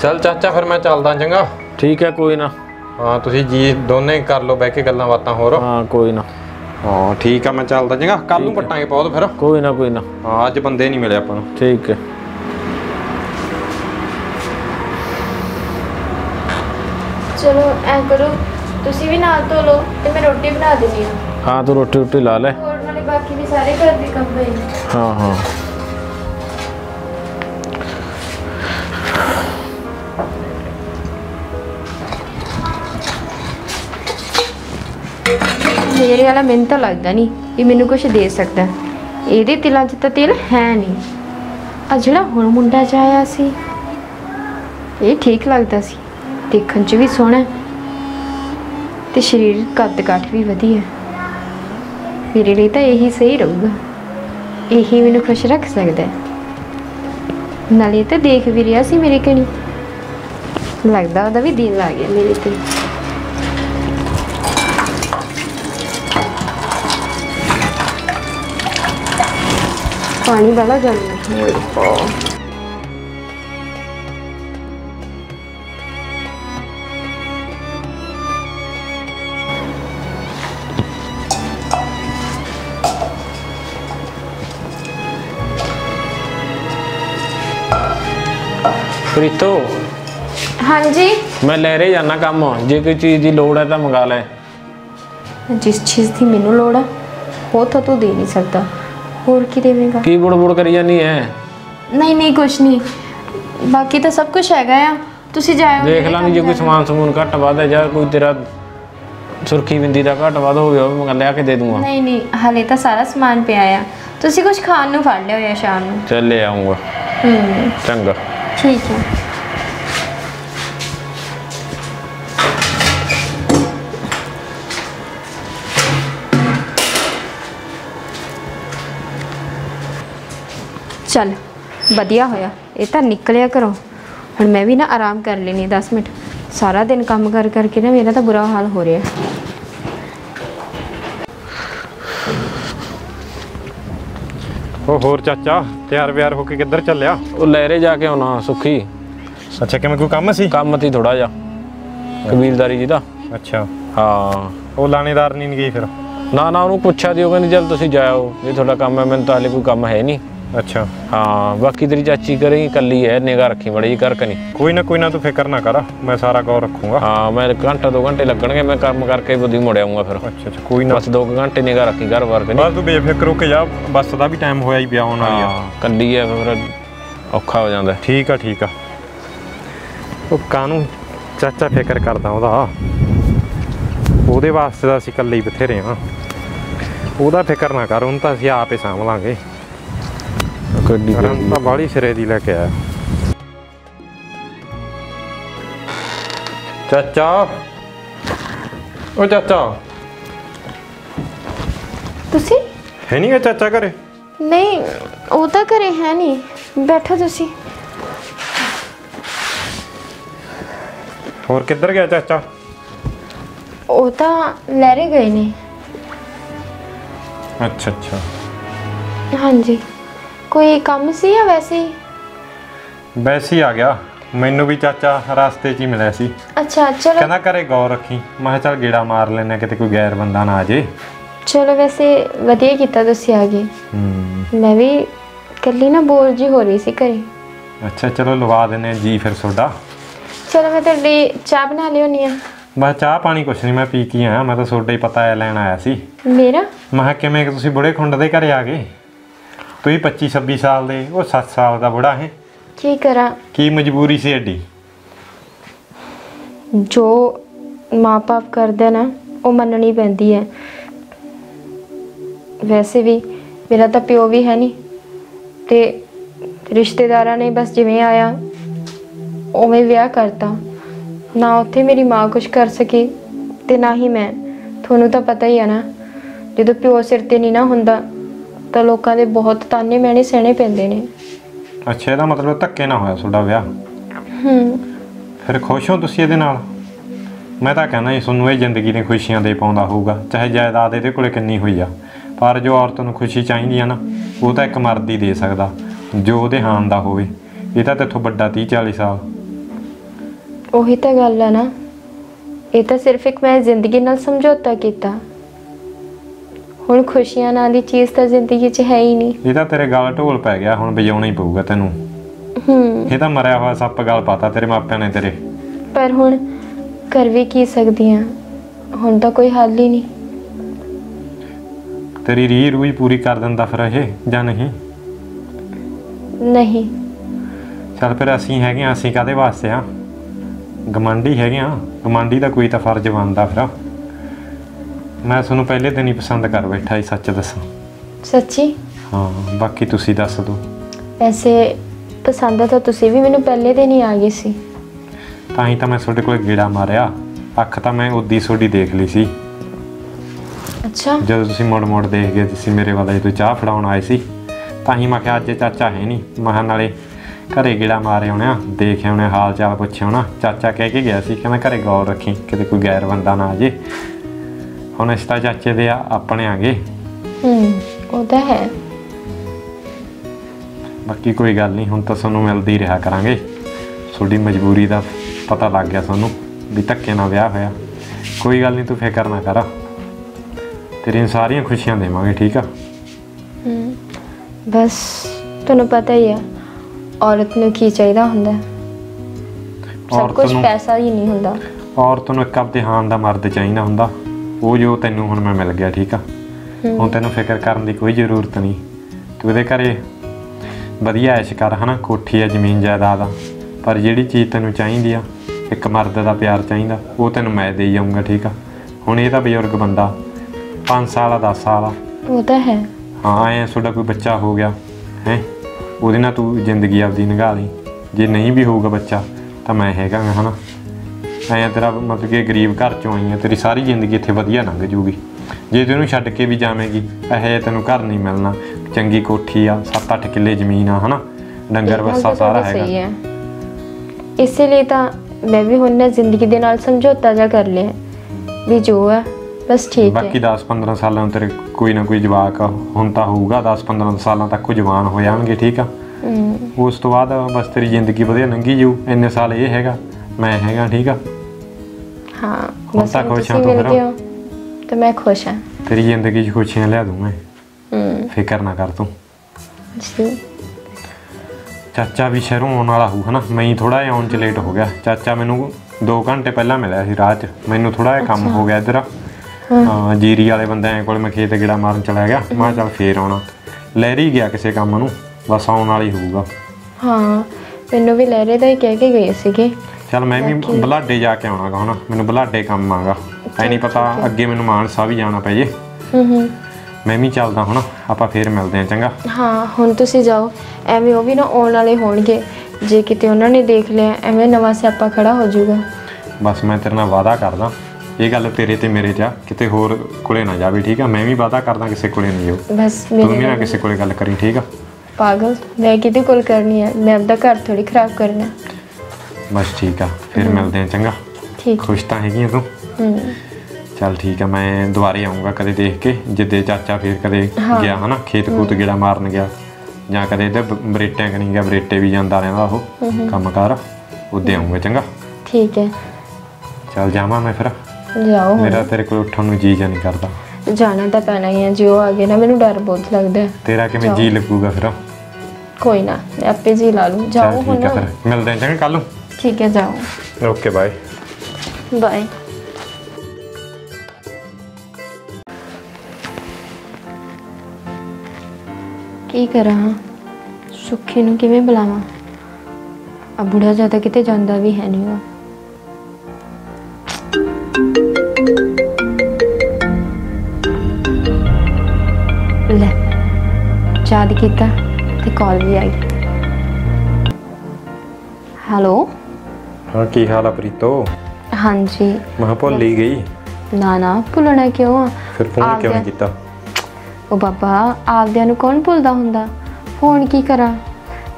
ਚੱਲ ਚਾਚਾ ਫਿਰ ਮੈਂ ਚੱਲਦਾ ਚੰਗਾ? ਠੀਕ ਹੈ ਕੋਈ ਨਾ। ਹਾਂ ਤੁਸੀਂ ਜੀ ਦੋਨੇ ਕਰ ਲਓ ਬਹਿ ਕੇ ਗੱਲਾਂ ਬਾਤਾਂ ਹੋਰ। ਹਾਂ ਕੋਈ ਨਾ। ਹਾਂ ਠੀਕ ਆ ਮੈਂ ਚੱਲਦਾ ਚੰਗਾ? ਕੱਲ ਨੂੰ ਪੱਟਾਂਗੇ ਬਹੁਤ ਫਿਰ। ਕੋਈ ਨਾ ਕੋਈ ਨਾ। ਹਾਂ ਅੱਜ ਬੰਦੇ ਨਹੀਂ ਮਿਲੇ ਆਪਾਂ ਨੂੰ। ਠੀਕ ਹੈ। ਚਲੋ ਐ ਕਰੋ। ਤੁਸੀਂ ਵੀ ਨਾਲ ਧੋ ਲਓ ਤੇ ਮੈਂ ਰੋਟੀ ਬਣਾ ਦਿੰਦੀ ਹਾਂ। ਹਾਂ ਤੂੰ ਰੋਟੀ ਰੋਟੀ ਲਾ ਲੈ। ਹੋਰ ਨਾਲੇ ਬਾਕੀ ਵੀ ਸਾਰੇ ਘਰ ਦੇ ਕੰਮ ਨੇ ਹਾਂ ਹਾਂ। ਮੇਰੇ ਵਾਲਾ ਮੈਨੂੰ ਤਾਂ ਲੱਗਦਾ ਨਹੀਂ ਵੀ ਮੈਨੂੰ ਕੁਝ ਦੇ ਸਕਦਾ। ਇਹਦੇ ਤਿਲਾਂ 'ਚ ਤਾਂ ਤਿਲ ਹੈ ਨਹੀਂ। ਆ ਜਿਹੜਾ ਹੁਣ ਮੁੰਡਾ ਚ ਆਇਆ ਸੀ ਇਹ ਠੀਕ ਲੱਗਦਾ ਸੀ। ਦੇਖਣ 'ਚ ਵੀ ਸੋਹਣਾ ਹੈ। ਤੇ ਸਰੀਰ ਕੱਦ ਕਾਠ ਵੀ ਵਧੀਆ। ਮੇਰੇ ਲਈ ਤਾਂ ਇਹੀ ਸਹੀ ਰਹੂਗਾ। ਇਹੀ ਮੈਨੂੰ ਖੁਸ਼ ਰੱਖ ਸਕਦਾ ਹੈ। ਨਾਲੇ ਤਾਂ ਦੇਖ ਵੀ ਰਿਹਾ ਸੀ ਮੇਰੇ ਕਣੀ। ਲੱਗਦਾ ਉਹਦਾ ਵੀ ਦਿਲ ਆ ਗਿਆ ਮੇਰੇ ਤੇ। ਪਾਣੀ ਵਾਲਾ ਜਾਂਦਾ ਹੈ ਪ੍ਰੀਤੋ। ਹਾਂਜੀ? ਮੈਂ ਲੈ ਰੇ ਜਾਣਾ ਕੰਮ। ਜੇ ਕੋਈ ਚੀਜ਼ ਦੀ ਲੋੜ ਹੈ ਤਾਂ ਮੰਗਾ ਲੈ। ਜਿਸ ਚੀਜ਼ ਦੀ ਮੈਨੂੰ ਲੋੜ ਆ ਉਹ ਤਾਂ ਤੂੰ ਦੇ ਨਹੀਂ ਸਕਦਾ। ਹੋਰ ਕੀ ਦੇਵੇਂਗਾ? ਕੀ ਬੁੜ ਬੁੜ ਕਰੀ ਜਾਨੀ ਐ? ਨਹੀਂ ਨਹੀਂ ਕੁਛ ਨਹੀਂ। ਬਾਕੀ ਤਾਂ ਸਭ ਕੁਝ ਹੈਗਾ ਆ। ਤੁਸੀਂ ਜਾਇਓ ਦੇਖ ਮੇਰੇ ਲਾਂਗੇ ਜੇ ਕੋਈ ਜਾਇਓ। ਸਮਾਨ ਸਮੂਨ ਘੱਟ ਵੱਧ ਹੈ ਜਾਂ ਕੋਈ ਤੇਰਾ ਸੁਰਖੀ ਬਿੰਦੀ ਦਾ ਘੱਟ ਵੱਧ ਹੋਵੇ ਉਹ ਮੈਂ ਲਿਆ ਕੇ ਦੇ ਦੂੰਗਾ। ਨਹੀਂ ਨਹੀਂ ਹਲੇ ਤਾਂ ਸਾਰਾ ਸਮਾਨ ਪਿਆ ਆ। ਤੁਸੀਂ ਕੁਝ ਖਾਣ ਨੂੰ ਫੜ ਲਿਓ ਆ ਸ਼ਾਮ ਨੂੰ। ਚੱਲ ਲੈ ਆਉਂਗਾ ਹੂੰ। ਚੰਗਾ। ਠੀਕ ਹੈ ਚੱਲ, ਵਧੀਆ ਹੋਇਆ। ਇਹ ਤਾਂ ਨਿਕਲਿਆ ਘਰੋਂ। ਹੁਣ ਮੈਂ ਵੀ ਨਾ ਆਰਾਮ ਕਰ ਲੈਣੀ 10 ਮਿੰਟ। ਸਾਰਾ ਦਿਨ ਕੰਮ ਕਰ ਕਰਕੇ ਨਾ ਮੇਰਾ ਤਾਂ ਬੁਰਾ ਹਾਲ ਹੋ ਰਿਹਾ। ਉਹ ਹੋਰ ਚਾਚਾ ਤਿਆਰ ਵਿਆਰ ਹੋ ਕੇ ਕਿੱਧਰ ਚੱਲਿਆ? ਉਹ ਲਹਿਰੇ ਜਾ ਕੇ ਆਉਣਾ ਸੁਖੀ। ਅੱਛਾ ਕਿਵੇਂ ਕੋਈ ਕੰਮ ਸੀ? ਕੰਮ ਤੀ ਥੋੜਾ ਜਿਹਾ। ਕਬੀਲਦਾਰੀ ਜੀ ਦਾ। ਅੱਛਾ। ਹਾਂ। ਉਹ ਲਾਣੇਦਾਰ ਨਹੀਂ ਗਈ ਫਿਰ? ਨਾ ਨਾ ਉਹਨੂੰ ਪੁੱਛਿਆ ਦਿਓ ਕਹਿੰਦੀ ਚੱਲ ਤੁਸੀਂ ਜਾਓ ਜੇ ਤੁਹਾਡਾ ਕੰਮ ਹੈ ਮੈਨੂੰ ਤਾਂ ਹਾਲੇ ਕੋਈ ਕੰਮ ਹੈ ਨਹੀਂ ਅੱਛਾ। ਹਾਂ ਬਾਕੀ ਤੇਰੀ ਚਾਚੀ ਕਰੇ ਇਕੱਲੀ ਹੈ ਨਿਗਾਹ ਰੱਖੀ ਬੜੀ ਕਰ ਕਨੀ ਕੋਈ ਨਾ ਕੋਈ ਨਾ ਤੂੰ ਫਿਕਰ ਨਾ ਕਰ ਮੈਂ ਸਾਰਾ ਗੌਰ ਰੱਖੂੰਗਾ। ਹਾਂ ਮੈਂ ਘੰਟਾ ਦੋ ਘੰਟੇ ਲੱਗਣਗੇ ਮੈਂ ਕੰਮ ਕਰਕੇ ਬੁੱਧੀ ਮੁੜ ਆਉਂਗਾ ਫਿਰ। ਅੱਛਾ ਅੱਛਾ ਕੋਈ ਨਾ। ਬਸ ਦੋ ਘੰਟੇ ਨਿਗਾਹ ਰੱਖੀ ਘਰ ਵਾਰ ਕਨੀ ਬਸ ਤੂੰ ਬੇਫਿਕਰ ਹੋ ਕੇ ਜਾ ਬੱਸ ਦਾ ਵੀ ਟਾਈਮ ਹੋਇਆ ਹੀ ਪਿਆ ਵਾਲੀ ਆ। ਕੱਲੀ ਹੈ ਫਿਰ ਔਖਾ ਹੋ ਜਾਂਦਾ। ਠੀਕ ਆ ਠੀਕ ਆ। ਉਹ ਕਾਨੂੰ ਚਾਚਾ ਫਿਕਰ ਕਰਦਾ ਉਹਦਾ? ਉਹਦੇ ਵਾਸਤੇ ਤਾਂ ਅਸੀਂ ਇਕੱਲੇ ਹੀ ਬਥੇਰੇ ਹਾਂ ਉਹਦਾ ਫਿਕਰ ਨਾ ਕਰ ਉਹਨੂੰ ਤਾਂ ਅਸੀਂ ਆਪੇ ਸਾਂਭ ਲਾਂਗੇ। ਗੱਡੀ ਰਨ ਤਾਂ ਬਾਹਲੀ ਸਿਰੇ ਦੀ ਲੈ ਕੇ ਆਇਆ। ਚਾਚਾ। ਉਹ ਚਾਚਾ। ਤੁਸੀਂ? ਹੈ ਨਹੀਂ ਚਾਚਾ ਘਰੇ? ਨਹੀਂ ਉਹ ਤਾਂ ਘਰੇ ਹੈ ਨਹੀਂ ਬੈਠੋ ਤੁਸੀਂ। ਹੋਰ ਕਿੱਧਰ ਗਿਆ ਚਾਚਾ? ਉਹ ਤਾਂ ਲਹਿਰੇ ਗਏ ਨੇ। ਅੱਛਾ ਅੱਛਾ। ਹਾਂਜੀ। ਕੋਈ ਕੰਮ ਸੀ ਜਾਂ ਵੈਸੇ? ਹੀ ਵੈਸੇ ਹੀ ਆ ਗਿਆ। ਮੈਨੂੰ ਵੀ ਚਾਚਾ ਰਸਤੇ 'ਚ ਹੀ ਮਿਲਿਆ ਸੀ। ਅੱਛਾ ਚਲੋ। ਕਹਿੰਦਾ ਘਰੇ ਗੌਰ ਰੱਖੀ। ਮੈਂ ਕਿਹਾ ਚੱਲ ਗੇੜਾ ਮਾਰ ਲੈਣਾ ਕਿਤੇ ਕੋਈ ਗੈਰ ਬੰਦਾ ਨਾ ਆ ਜੇ। ਚਲੋ ਵੈਸੇ ਵਧੀਆ ਕੀਤਾ ਤੁਸੀਂ ਆ ਗਏ। ਹੂੰ। ਮੈਂ ਵੀ ਇਕੱਲੀ ਨਾ ਬੋਰ ਜੀ ਹੋ ਰਹੀ ਸੀ ਘਰੇ। ਅੱਛਾ ਚਲੋ ਲਵਾ ਦਿੰਨੇ ਜੀ ਫਿਰ ਸੋਡਾ। ਚਲੋ ਮੈਂ ਤੁਹਾਡੀ ਚਾਹ ਬਣਾ ਲਿਓਨੀ ਆ ਮੈਂ ਚਾਹ ਪਾਣੀ ਕੁਛ ਨਹੀਂ ਮੈਂ ਪੀ ਕੇ ਆਇਆ। ਮੈਂ ਤਾਂ ਸੋਡਾ ਹੀ ਪਤਾ ਹੈ ਲੈਣ ਆਇਆ ਸੀ। ਮੇਰਾ? ਮੈਂ ਕਿਹਾ ਕਿਵੇਂ ਕਿ ਤੁਸੀਂ ਬੁੜੇ ਖੁੰਡ ਦੇ ਘਰੇ ਆ ਗਏ? ਤੁਸੀਂ 25 26 ਸਾਲ ਦੇ ਉਹ 7 ਸਾਲ ਦਾ ਬੁੜਾ ਹੈ ਕੀ ਕਰਾਂ? ਕੀ ਮਜਬੂਰੀ ਸੀ ਐਡੀ? ਜੋ ਮਾਪੇ ਕਰਦੇ ਨਾ ਉਹ ਮੰਨਣੀ ਪੈਂਦੀ ਹੈ। ਵੈਸੇ ਵੀ ਮੇਰਾ ਤਾਂ ਪਿਓ ਵੀ ਹੈ ਨਹੀਂ ਤੇ ਰਿਸ਼ਤੇਦਾਰਾਂ ਨੇ ਬਸ ਜਿਵੇਂ ਆਇਆ ਉਵੇਂ ਵਿਆਹ ਕਰਤਾ। ਨਾ ਉੱਥੇ ਮੇਰੀ ਮਾਂ ਕੁਝ ਕਰ ਸਕੀ ਤੇ ਨਾ ਹੀ ਮੈਂ। ਤੁਹਾਨੂੰ ਤਾਂ ਪਤਾ ਹੀ ਹੈ ਨਾ ਜਦੋਂ ਪਿਓ ਸਿਰ ਤੇ ਨਹੀਂ ਨਾ ਹੁੰਦਾ ਤਾਂ ਲੋਕਾਂ ਦੇ ਬਹੁਤ ਤਾਨੇ ਮੈਣੇ ਸਹਿਣੇ ਪੈਂਦੇ ਨੇ। ਅੱਛਾ ਇਹਦਾ ਮਤਲਬ ਧੱਕੇ ਨਾ ਹੋਇਆ ਤੁਹਾਡਾ ਵਿਆਹ? ਹੂੰ। ਫਿਰ ਖੁਸ਼ ਹੋ ਤੁਸੀਂ ਇਹਦੇ ਨਾਲ? ਮੈਂ ਤਾਂ ਕਹਿੰਦਾ ਜੀ ਤੁਹਾਨੂੰ ਇਹ ਜ਼ਿੰਦਗੀ ਦੀਆਂ ਖੁਸ਼ੀਆਂ ਦੇ ਪਾਉਂਦਾ ਹੋਊਗਾ ਚਾਹੇ ਜਾਇਦਾਦ ਇਹਦੇ ਕੋਲੇ ਕਿੰਨੀ ਹੋਈ ਆ। ਪਰ ਜੋ ਔਰਤ ਨੂੰ ਖੁਸ਼ੀ ਚਾਹੀਦੀ ਆ ਨਾ ਉਹ ਤਾਂ ਇੱਕ ਮਰਦ ਹੀ ਦੇ ਸਕਦਾ ਜੋ ਉਹਦੇ ਹਾਨ ਦਾ ਹੋਵੇ। ਇਹ ਤਾਂ ਤੇਥੋਂ ਵੱਡਾ 30 40 ਸਾਲ। ਉਹੀ ਤਾਂ ਗੱਲ ਹੈ ਨਾ। ਇਹ ਤਾਂ ਸਿਰਫ ਇੱਕ ਮੈਂ ਜ਼ਿੰਦਗੀ ਨਾਲ ਸਮਝੌਤਾ ਕੀਤਾ। ਹੁਣ ਖੁਸ਼ੀਆਂ ਨਾਂ ਦੀ ਚੀਜ਼ ਤਾਂ ਜ਼ਿੰਦਗੀ 'ਚ ਹੈ ਹੀ ਨਹੀਂ। ਇਹ ਤਾਂ ਤੇਰੇ ਗਲ ਢੋਲ ਪੈ ਗਿਆ ਹੁਣ ਵਜਾਉਣਾ ਹੀ ਪਊਗਾ ਤੈਨੂੰ। ਹੂੰ। ਇਹ ਤਾਂ ਮਰਿਆ ਹੋਇਆ ਸੱਪ ਗਲ ਪਾਤਾ ਤੇਰੇ ਮਾਪਿਆਂ ਨੇ ਤੇਰੇ। ਪਰ ਹੁਣ ਕਰ ਵੀ ਕੀ ਸਕਦੀ ਆ? ਹੁਣ ਤਾਂ ਕੋਈ ਹੱਲ ਹੀ ਨਹੀਂ। ਤੇਰੀ ਰੀਹ ਰੂਹ ਪੂਰੀ ਕਰ ਦਿੰਦਾ ਫਿਰ ਇਹ ਜਾਂ ਨਹੀਂ? ਨਹੀਂ। ਚੱਲ ਫਿਰ ਅਸੀਂ ਹੈਗੇ ਆ ਅਸੀਂ ਕਾਦੇ ਵਾਸਤੇ ਆ? ਗਮੰਡੀ ਹੈਗੇ ਆ। ਗਮੰਡੀ ਦਾ ਕੋਈ ਤਾਂ ਫਰਜ਼ ਬਣਦਾ ਫਿਰ। ਮੈਂ ਤੁਹਾਨੂੰ ਪਹਿਲੇ ਦਿਨ ਹੀ ਪਸੰਦ ਕਰ ਬੈਠਾ ਸੀ ਸੱਚ ਦੱਸਾਂ। ਸੱਚੀ? ਹਾਂ ਬਾਕੀ ਤੁਸੀਂ ਦੱਸ ਦਿਓ। ਐਸੇ ਪਸੰਦ ਤਾਂ ਤੁਸੀਂ ਵੀ ਮੈਨੂੰ ਪਹਿਲੇ ਦਿਨ ਹੀ ਆ ਗਏ ਸੀ। ਤਾਂ ਹੀ ਤਾਂ ਮੈਂ ਤੁਹਾਡੇ ਕੋਲ ਗੇੜਾ ਮਾਰਿਆ। ਅੱਖ ਤਾਂ ਮੈਂ ਉਦੀ ਤੁਹਾਡੀ ਦੇਖ ਲਈ ਸੀ। ਅੱਛਾ। ਜਦੋਂ ਤੁਸੀਂ ਮੁੜ ਮੁੜ ਦੇਖ ਗਏ ਤੁਸੀਂ ਮੇਰੇ ਵੱਲ ਜਦੋਂ ਚਾਹ ਫੜਾਉਣ ਆਏ ਸੀ ਤਾਂ ਹੀ ਮੈਂ ਕਿਹਾ ਅੱਜ ਚਾਚਾ ਹੈ ਨਹੀਂ। ਮੈਂ ਕਿਹਾ ਨਾਲੇ ਘਰੇ ਗੇੜਾ ਮਾਰੇ ਆਉਣਾ ਦੇਖ ਆਉਣਾ ਹਾਲ ਚਾਲ ਪੁੱਛੇ ਆਉਣਾ। ਚਾਚਾ ਕਹਿ ਕੇ ਗਿਆ ਸੀ ਕਹਿੰਦਾ ਘਰੇ ਗੌਰ ਰੱਖੀ ਕਿਤੇ ਕੋਈ ਗੈਰ ਬੰਦਾ ਨਾ ਆ ਜੇ। ਹੁਣ ਅਸੀਂ ਤਾਂ ਚਾਚੇ ਦੇ ਆ ਆਪਣੇ ਆ ਗਏ ਹੂੰ ਉਹ ਤਾਂ ਹੈ। ਬਾਕੀ ਕੋਈ ਗੱਲ ਨਹੀਂ ਹੁਣ ਤਾਂ ਤੁਹਾਨੂੰ ਮਿਲਦੇ ਰਿਹਾ ਕਰਾਂਗੇ। ਤੁਹਾਡੀ ਮਜਬੂਰੀ ਦਾ ਪਤਾ ਲੱਗ ਗਿਆ ਤੁਹਾਨੂੰ ਵੀ ਧੱਕੇ ਨਾਲ ਵਿਆਹ ਹੋਇਆ। ਕੋਈ ਗੱਲ ਨਹੀਂ ਤੂੰ ਫਿਕਰ ਨਾ ਕਰ। ਤੇਰੀਆਂ ਸਾਰੀਆਂ ਖੁਸ਼ੀਆਂ ਦੇਵਾਂਗੇ ਠੀਕ ਆ? ਹੂੰ ਬਸ ਤੁਹਾਨੂੰ ਪਤਾ ਹੀ ਆ ਔਰਤ ਨੂੰ ਕੀ ਚਾਹੀਦਾ ਹੁੰਦਾ। ਸਭ ਔਰਤ ਕੁਝ ਨੂੰ ਪੈਸਾ ਹੀ ਨਹੀਂ ਹੁੰਦਾ। ਔਰਤ ਨੂੰ ਇੱਕ ਆਪਦੇ ਹਾਨ ਦਾ ਮਰਦ ਚਾਹੀਦਾ ਹੁੰਦਾ। ਉਹ ਜੋ ਤੈਨੂੰ ਹੁਣ ਮੈਂ ਮਿਲ ਗਿਆ ਠੀਕ ਆ? ਹੁਣ ਤੈਨੂੰ ਫਿਕਰ ਕਰਨ ਦੀ ਕੋਈ ਜ਼ਰੂਰਤ ਨਹੀਂ। ਤੂੰ ਇਹਦੇ ਘਰੇ ਵਧੀਆ ਐਸ਼ ਕਰ ਹਨਾ? ਕੋਠੀ ਆ ਜ਼ਮੀਨ ਜਾਇਦਾਦ ਆ। ਪਰ ਜਿਹੜੀ ਚੀਜ਼ ਤੈਨੂੰ ਚਾਹੀਦੀ ਆ ਇੱਕ ਮਰਦ ਦਾ ਪਿਆਰ ਚਾਹੀਦਾ ਉਹ ਤੈਨੂੰ ਮੈਂ ਦੇਈ ਜਾਊਂਗਾ ਠੀਕ ਆ? ਹੁਣ ਇਹ ਤਾਂ ਬਜ਼ੁਰਗ ਬੰਦਾ 5 ਸਾਲ ਆ 10 ਸਾਲ ਆ। ਉਹ ਤਾਂ ਹੈ। ਹਾਂ ਐ ਤੁਹਾਡਾ ਕੋਈ ਬੱਚਾ ਹੋ ਗਿਆ ਹੈ? ਉਹਦੇ ਨਾਲ ਤੂੰ ਜ਼ਿੰਦਗੀ ਆਪਦੀ ਨਿਭਾ ਲਈ। ਜੇ ਨਹੀਂ ਵੀ ਹੋਊਗਾ ਬੱਚਾ ਤਾਂ ਮੈਂ ਹੈਗਾ ਹਨਾ? ਐ ਤੇਰਾ ਮਤਲਬ ਕਿ ਗਰੀਬ ਘਰ ਚੋਂ ਆਈ ਆ ਤੇਰੀ ਸਾਰੀ ਜ਼ਿੰਦਗੀ ਇੱਥੇ ਵਧੀਆ ਲੰਘ ਜੂਗੀ। ਜੇ ਤੂੰ ਇਹਨੂੰ ਛੱਡ ਕੇ ਵੀ ਜਾਵੇਂਗੀ ਇਹ ਤੈਨੂੰ ਘਰ ਨਹੀਂ ਮਿਲਣਾ। ਚੰਗੀ ਕੋਠੀ ਆ 7-8 ਕਿੱਲੇ ਜ਼ਮੀਨ ਆ ਹਨਾ? ਡੰਗਰ ਤਾਂ ਸਾਰਾ ਹੈਗਾ। ਹੈ। ਇਸੇ ਲਈ ਤਾਂ ਮੈਂ ਵੀ ਹੁਣ ਨਾ ਜ਼ਿੰਦਗੀ ਦੇ ਨਾਲ ਸਮਝੌਤਾ ਜਾ ਕਰ ਲਿਆ। ਵੀ ਜੋ ਹੈ ਬਸ ਠੀਕ ਹੈ। ਬਾਕੀ 10-15 ਸਾਲਾਂ ਨੂੰ ਤੇਰੇ ਕੋਈ ਨਾ ਕੋਈ ਜਵਾਕ ਹੁਣ ਤਾਂ ਹੋਊਗਾ 10-15 ਸਾਲਾਂ ਤੱਕ ਉਹ ਜਵਾਨ ਹੋ ਜਾਣਗੇ ਠੀਕ ਆ? ਉਸ ਤੋਂ ਬਾਅਦ ਬਸ ਤੇਰੀ ਜ਼ਿੰਦਗੀ ਵਧੀਆ ਲੰਘੀ ਜਾਊ ਇੰਨੇ ਸਾਲ ਇਹ ਹੈਗਾ ਮੈਂ ਹੈਗਾ ਠੀਕ ਆ? ਹਾਂ ਹੁਣ ਬਸ ਤਾਂ ਖੁਸ਼ ਹਾਂ ਤੁਸੀਂ ਤੂੰ ਮਿਲ ਫਿਰ? ਗਏ ਹੋ ਤੇ ਮੈਂ ਖੁਸ਼ ਹਾਂ। ਤੇਰੀ ਜ਼ਿੰਦਗੀ 'ਚ ਖੁਸ਼ੀਆਂ ਲਿਆ ਦੂੰ ਮੈਂ ਹਮ ਫਿਕਰ ਨਾ ਕਰ ਤੂੰ। ਜੀ ਚਾਚਾ ਵੀ ਸ਼ਹਿਰੋਂ ਆਉਣ ਵਾਲਾ ਹੋਊ ਹਨਾ? ਮੈਂ ਹੀ ਥੋੜਾ ਜਿਹਾ ਆਉਣ 'ਚ ਲੇਟ ਹੋ ਗਿਆ। ਚਾਚਾ ਮੈਨੂੰ 2 ਘੰਟੇ ਪਹਿਲਾਂ ਮਿਲਿਆ ਸੀ ਰਾਹ 'ਚ। ਮੈਨੂੰ ਥੋੜਾ ਜਿਹਾ ਕੰਮ ਹੋ ਗਿਆ ਇੱਧਰ। ਹਾਂ। ਜੀਰੀ ਵਾਲੇ ਬੰਦਿਆਂ ਕੋਲ ਮੈਂ ਖੇਤ ਗੇੜਾ ਮਾਰਨ ਚਲਾ ਗਿਆ। ਮੈਂ ਕਿਹਾ ਚੱਲ ਫੇਰ ਆਉਣਾ। ਲਹਿਰੀ ਗਿਆ ਕਿਸੇ ਕੰਮ ਨੂੰ। ਬਸ ਆਉਣ ਵਾਲੀ ਹੋਊਗਾ। ਹਾਂ ਮੈਨੂੰ ਵੀ ਲਹਿਰੇ ਦਾ ਹੀ ਕਹਿ ਕੇ ਗਏ ਸੀਗੇ। ਚੱਲ ਮੈਂ ਵੀ ਬਲਾਡੇ ਜਾ ਕੇ ਆਉਣਾਗਾ ਹਨਾ ਮੈਨੂੰ ਬਲਾਡੇ ਕੰਮ ਆਗਾ। ਐ ਨਹੀਂ ਪਤਾ ਅੱਗੇ ਮੈਨੂੰ ਮਾਨਸਾ ਵੀ ਜਾਣਾ ਪੈ ਜੇ। ਹੂੰ ਹੂੰ। ਮੈਂ ਵੀ ਚੱਲਦਾ ਹੁਣ ਆਪਾਂ ਫੇਰ ਮਿਲਦੇ ਆ ਚੰਗਾ। ਹਾਂ ਹੁਣ ਤੁਸੀਂ ਜਾਓ। ਐਵੇਂ ਉਹ ਵੀ ਨਾ ਆਉਣ ਵਾਲੇ ਹੋਣਗੇ। ਜੇ ਕਿਤੇ ਉਹਨਾਂ ਨੇ ਦੇਖ ਲਿਆ ਐਵੇਂ ਨਵਾਂ ਸਿਆਪਾ ਖੜਾ ਹੋ ਜਾਊਗਾ। ਬਸ ਮੈਂ ਤੇਰੇ ਨਾਲ ਵਾਅਦਾ ਕਰਦਾ। ਇਹ ਗੱਲ ਤੇਰੇ ਤੇ ਮੇਰੇ ਆ। ਕਿਤੇ ਹੋਰ ਕੋਲੇ ਨਾ ਜਾਵੇ ਠੀਕ ਆ? ਮੈਂ ਵੀ ਵਾਦਾ ਕਰਦਾ ਕਿਸੇ ਕੋਲੇ ਨਹੀਂ ਜਾਊ ਬਸ ਤੂੰ ਮੇਰੇ ਨਾਲ ਕਿਸੇ ਕੋਲੇ ਗੱਲ ਕਰੀ ਠੀਕ ਆ? ਪਾਗਲ ਮੈਂ ਕਿਤੇ ਕੋਲ ਕਰਨੀ ਹੈ ਮੈਂ ਆਪਦਾ ਘਰ ਥੋੜੀ ਖਰਾਬ ਕਰਨਾ। ਬਸ ਠੀਕ ਆ ਫਿਰ ਮਿਲਦੇ ਆ ਚੰਗਾ? ਠੀਕ। ਖੁਸ਼ ਤਾਂ ਹੈਗੀ ਆ ਤੂੰ? ਹੂੰ ਚੱਲ ਠੀਕ ਆ ਮੈਂ ਦੁਬਾਰੇ ਆਉਂਗਾ ਕਦੇ ਦੇਖ ਕੇ ਜਿੱਦੇ ਚਾਚਾ ਫਿਰ ਕਦੇ। ਗਿਆ ਹਨਾ? ਖੇਤ ਖੂਤ ਗੇੜਾ ਮਾਰਨ ਗਿਆ। ਜਾਂ ਕਦੇ ਬ- ਬਰੇਟਿਆਂ ਕਣੀ ਗਿਆ ਬਰੇਟੇ ਵੀ ਜਾਂਦਾ ਰਹਿੰਦਾ ਉਹ ਕੰਮ ਕਰ ਉਹਦੇ ਆਉਂਗਾ ਚੰਗਾ? ਠੀਕ ਹੈ। ਚੱਲ ਜਾਵਾਂ ਮੈਂ ਫਿਰ। ਜਾਓ। ਮੇਰਾ ਤੇਰੇ ਕੋਲ ਉੱਠਣ ਨੂੰ ਜੀ ਜਾਂ ਨਹੀਂ ਕਰਦਾ। ਜਾਣਾ ਤਾਂ ਪੈਣਾ ਹੀ ਹੈ ਜੇ ਉਹ ਆ ਗਏ ਨਾ ਮੈਨੂੰ ਡਰ ਬਹੁਤ ਲੱਗਦਾ। ਹੈ। ਤੇਰਾ ਕਿਵੇਂ ਜੀ ਲੱਗੂਗਾ ਫਿਰ? ਕੋਈ ਨਾ ਮੈਂ ਆਪੇ ਜੀ ਲਾ ਲੂੰ। ਜਾਓ ਹੁਣ। ਮਿਲਦੇ ਆ ਚੰਗਾ ਕੱਲ ਨੂੰ। ਠੀਕ ਹੈ ਜਾਓ। ਓਕੇ ਬਾਏ ਬਾਏ ਕੀ ਕਰਾਂ? ਸੁੱਖੀ ਨੂੰ ਕਿਵੇਂ ਬੁਲਾਵਾਂ? ਆ ਬੁੜਾ ਜ਼ਿਆਦਾ ਕਿਤੇ ਜਾਂਦਾ ਵੀ ਹੈ ਨਹੀਂ ਉਹ ਲੈ ਯਾਦ ਕੀਤਾ ਤੇ ਕਾਲ ਵੀ ਆਈ। ਹੈਲੋ ਹਾਂ ਕੀ ਹਾਲ ਆ ਪ੍ਰੀਤੋ? ਹਾਂਜੀ। ਮੈਂ ਭੁੱਲ ਹੀ ਗਈ। ਨਾ ਨਾ ਭੁੱਲਣਾ ਕਿਉਂ ਆ? ਫਿਰ ਫੋਨ ਕਿਉਂ ਨਹੀਂ। ਕੀਤਾ? ਉਹ ਬਾਬਾ ਆਪਦਿਆਂ ਨੂੰ ਕੌਣ ਭੁੱਲਦਾ ਹੁੰਦਾ? ਫੋਨ ਕੀ ਕਰਾਂ?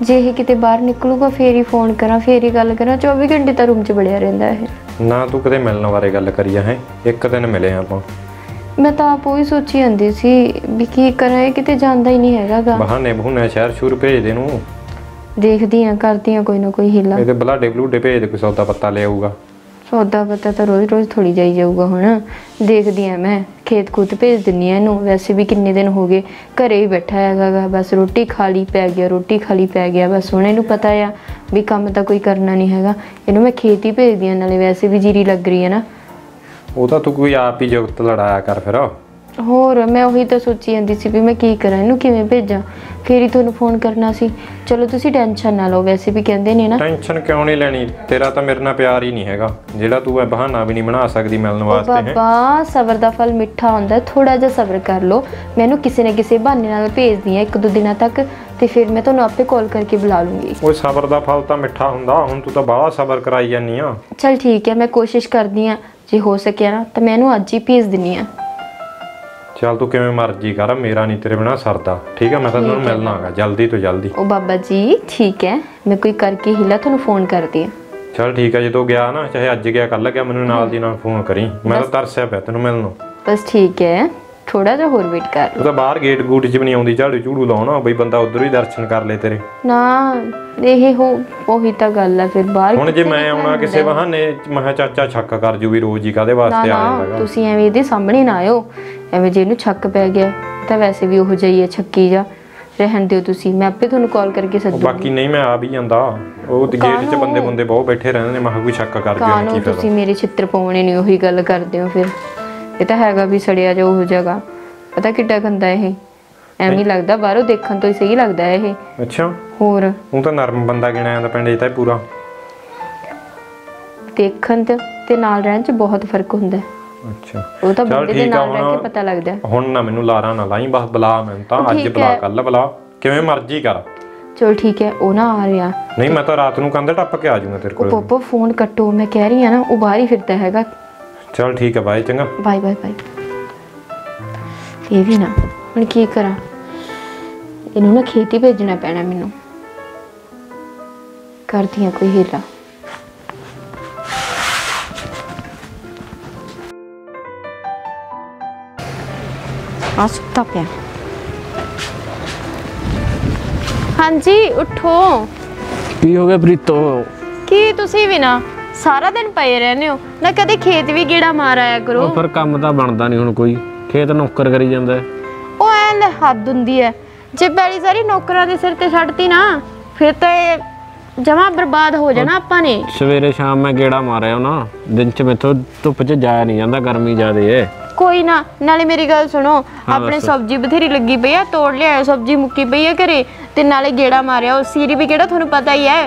ਜੇ ਇਹ ਕਿਤੇ ਬਾਹਰ ਨਿਕਲੂਗਾ ਫੇਰ ਹੀ ਫੋਨ ਕਰਾਂ ਫੇਰ ਹੀ ਗੱਲ ਕਰਾਂ 24 ਘੰਟੇ ਤਾਂ ਰੂਮ 'ਚ ਵੜਿਆ ਰਹਿੰਦਾ ਇਹ। ਨਾ ਤੂੰ ਕਦੇ ਮਿਲਣ ਬਾਰੇ ਗੱਲ ਕਰੀ ਆ ਹੈ? ਇੱਕ ਦਿਨ ਮਿਲੇ ਆਪਾਂ। ਮੈਂ ਤਾਂ ਆਪ ਉਹੀ ਸੋਚੀ ਜਾਂਦੀ ਸੀ ਵੀ ਕੀ ਕਰਾਂ ਇਹ ਕਿਤੇ ਜਾਂਦਾ ਹੀ ਨਹੀਂ ਹੈਗਾਗਾ। ਬਹਾਨੇ ਬਹੂਨੇ ਸ਼ਹਿਰ ਸ਼ੂਰ ਭੇਜ ਦੇ ਨੂੰ। ਦੇਖਦੀ ਆ ਕਰਦੀ ਆ ਕੋਈ ਨਾ ਕੋਈ ਹੀਲਾ। ਇਹਦੇ ਬਲਾਡੇ ਬਲੂਡੇ ਭੇਜ ਦੇ ਕੋਈ ਸੌਦਾ ਪੱਤਾ ਲੈ ਆਊਗਾ। ਸੌਦਾ ਪਤਾ ਤਾਂ ਰੋਜ਼ ਰੋਜ਼ ਥੋੜੀ ਜਾਈ ਜਾਊਗਾ ਹੁਣ। ਦੇਖਦੀ ਆ ਮੈਂ ਖੇਤ ਖੂਤ ਭੇਜ ਦਿੰਨੀ ਆ ਇਹਨੂੰ। ਵੈਸੇ ਵੀ ਕਿੰਨੇ ਦਿਨ ਹੋ ਗਏ ਘਰੇ ਹੀ ਬੈਠਾ ਹੈਗਾ ਬਸ ਰੋਟੀ ਖਾ ਲਈ ਪੈ ਗਿਆ ਰੋਟੀ ਖਾ ਲਈ ਪੈ ਗਿਆ। ਬਸ ਹੁਣ ਇਹਨੂੰ ਪਤਾ ਆ ਵੀ ਕੰਮ ਤਾਂ ਕੋਈ ਕਰਨਾ ਨਹੀਂ ਹੈਗਾ। ਇਹਨੂੰ ਮੈਂ ਖੇਤ ਹੀ ਭੇਜਦੀ ਆ ਨਾਲੇ ਵੈਸੇ ਵੀ ਜੀਰੀ ਲੱਗ ਰਹੀ ਹੈ ਨਾ। ਉਹ ਤਾਂ ਤੂੰ ਕੋਈ ਆਪ ਹੀ ਜੁਗਤ ਲੜਾਇਆ ਕਰ ਫਿਰ। ਹੋਰ ਮੈਂ ਉਹੀ ਤਾਂ ਸੋਚੀ ਜਾਂਦੀ ਸੀ ਵੀ ਮੈਂ ਕੀ ਕਰਾਂ ਇਹਨੂੰ ਕਿਵੇਂ ਭੇਜਾਂ? ਫੇਰ ਹੀ ਤੁਹਾਨੂੰ ਫੋਨ ਕਰਨਾ ਸੀ। ਚਲੋ ਤੁਸੀਂ ਟੈਨਸ਼ਨ ਨਾ ਲਓ ਵੈਸੇ ਵੀ ਕਹਿੰਦੇ ਨੇ ਨਾ। ਟੈਨਸ਼ਨ ਕਿਉਂ ਨਹੀਂ ਲੈਣੀ? ਤੇਰਾ ਤਾਂ ਮੇਰੇ ਨਾਲ ਪਿਆਰ ਹੀ ਨਹੀਂ ਹੈਗਾ। ਜਿਹੜਾ ਤੂੰ ਇਹ ਬਹਾਨਾ ਵੀ ਨਹੀਂ ਬਣਾ ਸਕਦੀ ਮਿਲਣ ਵਾਸਤੇ ਹੈ? ਬਾਬਾ ਸਬਰ ਦਾ ਫਲ ਮਿੱਠਾ ਹੁੰਦਾ ਥੋੜਾ ਜਿਹਾ ਸਬਰ ਕਰ ਲਓ। ਮੈਨੂੰ ਕਿਸੇ ਨਾ ਕਿਸੇ ਬਹਾਨੇ ਨਾਲ ਭੇਜਦੀ ਆ ਇੱਕ ਦੋ ਦਿਨਾਂ ਤੱਕ ਤੇ ਫਿਰ ਮੈਂ ਤੁਹਾਨੂੰ ਆਪੇ ਕਾਲ ਕਰਕੇ ਬੁਲਾ ਲੂੰਗੀ। ਉਹ ਸਬਰ ਦਾ ਫਲ ਤਾਂ ਮਿੱਠਾ ਹੁੰਦਾ। ਹੁਣ ਤੂੰ ਤਾਂ ਬਾਹਲਾ ਸਬਰ ਕਰਾਈ ਜਾਨੀ ਆ। ਚਲ ਠੀਕ ਹੈ ਮੈਂ ਕੋਸ਼ਿਸ਼ ਕਰਦੀ ਆ ਜੇ ਹੋ ਸਕਿਆ ਨਾ ਤਾਂ ਮੈਂ ਇਹਨੂੰ ਅੱਜ ਹੀ ਭੇਜ ਦਿੰਨੀ ਆ ਚੱਲ ਤੂੰ ਕਿਵੇਂ ਮਰਜ਼ੀ ਕਰ ਮੇਰਾ ਨਹੀਂ ਤੇਰੇ ਬਿਨਾ ਸਰਦਾ। ਠੀਕ ਆ ਮੈਂ ਤਾਂ ਤੈਨੂੰ ਮਿਲਣਾ ਹੈਗਾ ਜਲਦੀ ਤੋਂ ਜਲਦੀ। ਉਹ ਬਾਬਾ ਜੀ ਠੀਕ ਹੈ। ਮੈਂ ਕੋਈ ਕਰਕੇ ਹਿਲਾ ਤੁਹਾਨੂੰ ਫੋਨ ਕਰਦੀ ਆ ਚੱਲ ਠੀਕ ਆ ਜਦੋਂ ਗਿਆ ਨਾ ਚਾਹੇ ਅੱਜ ਗਿਆ ਕੱਲ ਗਿਆ ਮੈਨੂੰ ਨਾਲ ਦੀ ਨਾਲ ਫੋਨ ਕਰੀ। ਮੈਂ ਤਾਂ ਤਰਸਿਆ ਪਿਆ ਤੈਨੂੰ ਮਿਲਣ ਨੂੰ। ਬਸ ਠੀਕ ਹੈ। ਥੋੜਾ ਜਿਹਾ ਹੋਰ ਵੇਟ ਕਰ। ਉਹ ਤਾਂ ਬਾਹਰ ਗੇਟ ਗੂਟ 'ਚ ਵੀ ਨਹੀਂ ਆਉਂਦੀ ਝਾੜੂ ਝੂੜੂ ਲਾਉਣਾ। ਬਈ ਬੰਦਾ ਉਧਰ ਹੀ ਦਰਸ਼ਨ ਕਰ ਲੇ ਤੇਰੇ। ਨਾ ਇਹ ਹੋ ਉਹੀ ਤਾਂ ਗੱਲ ਹੈ ਫਿਰ ਬਾਹਰ ਹੁਣ ਜੇ ਕਿੱਥੇ ਮੈਂ ਆਉਣਾ ਕਿਸੇ ਬਹਾਨੇ ਮੈਂ ਕਿਹਾ ਚਾਚਾ ਛੱਕ ਕਰ ਜੂ ਵੀ ਰੋਜ਼ ਹੀ ਕਾਦੇ ਨਾ ਵਾਸਤੇ ਆ ਨਾ ਜਾਂਦਾਗਾ ਤੁਸੀਂ ਐਵੇਂ ਇਹਦੇ ਸਾਹਮਣੇ ਨਾ ਆਇਓ। ਐਵੇਂ ਜੇ ਇਹਨੂੰ ਛੱਕ ਪੈ ਗਿਆ ਤਾਂ ਵੈਸੇ ਵੀ ਉਹੋ ਜਿਹੀ ਹੈ ਛੱਕੀ ਜਾ ਰਹਿਣ ਦਿਓ ਤੁਸੀਂ ਮੈਂ ਆਪੇ ਤੁਹਾਨੂੰ ਕਾਲ ਕਰਕੇ ਸੱਦੂਗੀ। ਬਾਕੀ ਨਹੀਂ ਮੈਂ ਆ ਵੀ ਜਾਂਦਾ। ਉਹ ਤੇ ਗੇਟ 'ਚ ਬੰਦੇ ਬੰਦੇ ਬਹੁਤ ਬੈਠੇ ਰਹਿੰਦੇ ਨੇ ਮੈਂ ਕਿਹਾ ਕੋਈ ਸ਼ੱਕ ਕਰ ਜੂ ਤੁਸੀਂ ਮੇਰੇ ਚਿੱਤਰ ਪਾਉਣੇ ਨਹੀਂ ਉਹੀ ਗੱਲ ਕਰਦੇ ਹੋ ਫਿਰ। ਇਹ ਤਾਂ ਹੈਗਾ ਵੀ ਸੜਿਆ ਜਾ ਉਹ ਜਗ੍ਹਾ। ਪਤਾ ਕਿੱਡਾ ਗੰਦਾ ਇਹ। ਐਵੇਂ ਹੀ ਲੱਗਦਾ ਬਾਹਰੋਂ ਦੇਖਣ ਤੋਂ ਹੀ ਸਹੀ ਲੱਗਦਾ ਇਹ। ਅੱਛਾ। ਹੋਰ? ਉਹ ਤਾਂ ਨਰਮ ਬੰਦਾ ਗਿਣਿਆ ਜਾਂਦਾ ਪਿੰਡ 'ਚ ਤਾਂ ਇਹ ਪੂਰਾ। ਦੇਖਣ ਤੇ ਤੇ ਨਾਲ ਰਹਿਣ 'ਚ ਬਹੁਤ ਫ਼ਰਕ ਹੁੰਦਾ। ਹੈ। ਅੱਛਾ। ਉਹ ਤਾਂ ਚੱਲ ਬੰਦੇ ਦੇ ਠੀਕ ਆ ਨਾਲ ਰਹਿ ਹੁਣ। ਕੇ ਪਤਾ ਲੱਗਦਾ। ਹੈ। ਹੁਣ ਨਾ ਮੈਨੂੰ ਲਾਰਾ ਨਾ ਲਾਈ ਬਸ ਬੁਲਾ ਮੈਨੂੰ ਤਾਂ। ਅੱਜ ਠੀਕ ਬੁਲਾ ਹੈ। ਕੱਲ ਬੁਲਾ। ਕਿਵੇਂ ਮਰਜ਼ੀ ਕਰ। ਚਲੋ ਠੀਕ ਹੈ ਉਹ ਨਾ ਆ ਰਿਹਾ। ਨਹੀਂ ਮੈਂ ਤਾਂ ਰਾਤ ਨੂੰ ਕੰਧ ਟੱਪ ਕੇ ਆ ਜਾਊਂਗਾ ਤੇਰੇ ਉਹ ਕੋਲ। ਪੋਪੋ ਫੋਨ ਕੱਟੋ। ਮੈਂ ਕਹਿ ਰਹੀ ਆ ਨਾ ਉਹ ਬਾਹਰ ਹੀ ਫਿਰਦਾ ਹੈਗਾ। ਚੱਲ ਠੀਕ ਹੈ ਬਾਈ ਚੰਗਾ। Bye bye bye. ਇਹ ਵੀ ਨਾ ਹੁਣ ਕੀ ਕਰਾਂ? ਇਹਨੂੰ ਨਾ ਖੇਤੀ ਭੇਜਣਾ ਪੈਣਾ ਮੈਨੂੰ। ਕਰਦੀ ਆ ਕੋਈ ਹੀਲਾ। ਆ ਸੁੱਤਾ ਪਿਆ। ਹਾਂਜੀ ਉਠੋ। ਕੀ ਹੋ ਗਿਆ ਪ੍ਰੀਤੋ? ਕੀ ਤੁਸੀਂ ਵੀ ਨਾ? ਸਾਰਾ ਦਿਨ ਪਏ ਰਹਿੰਦੇ ਹੋ। ਨਾ ਕਦੇ ਖੇਤ ਵੀ ਗੇੜਾ ਮਾਰ ਆਇਆ ਕਰੋ। ਉਹ ਫਿਰ ਕੰਮ ਤਾਂ ਬਣਦਾ ਨਹੀਂ ਹੁਣ ਕੋਈ। ਖੇਤ ਨੌਕਰ ਕਰੀ ਜਾਂਦਾ ਹੈ। ਉਹ ਐ ਲੈ ਹੱਦ ਹੁੰਦੀ ਐ ਜੇ ਪਹਿਲੀ ਸਾਰੀ ਨੌਕਰਾਂ ਦੇ ਸਿਰ ਤੇ ਛੱਡਤੀ ਨਾ ਫਿਰ ਤਾਂ ਜਮਾ ਬਰਬਾਦ ਹੋ ਜਾਣਾ ਆਪਾਂ ਨੇ। ਸਵੇਰੇ ਸ਼ਾਮ ਮੈਂ ਗੇੜਾ ਮਾਰਿਆ ਨਾ ਦਿਨ ਚ ਮੈਥੋਂ ਧੁੱਪ 'ਚ ਜਾਇਆ ਨਹੀਂ ਜਾਂਦਾ ਗਰਮੀ ਜ਼ਿਆਦੇ ਹੈ। ਕੋਈ ਨਾ ਨਾਲੇ ਮੇਰੀ ਗੱਲ ਸੁਣੋ ਆਪਣੇ। ਸਬਜ਼ੀ ਬਥੇਰੀ ਲੱਗੀ ਪਈ ਆ ਤੋੜ ਲਿਆਓ ਸਬਜ਼ੀ ਮੁੱਕੀ ਪਈ ਆ ਘਰੇ ਤੇ ਨਾਲੇ ਗੇੜਾ ਮਾਰਿਆ ਉਹ ਸੀਰੀ ਵੀ ਕਿਹੜਾ ਤੁਹਾਨੂੰ ਪਤਾ ਹੀ ਐ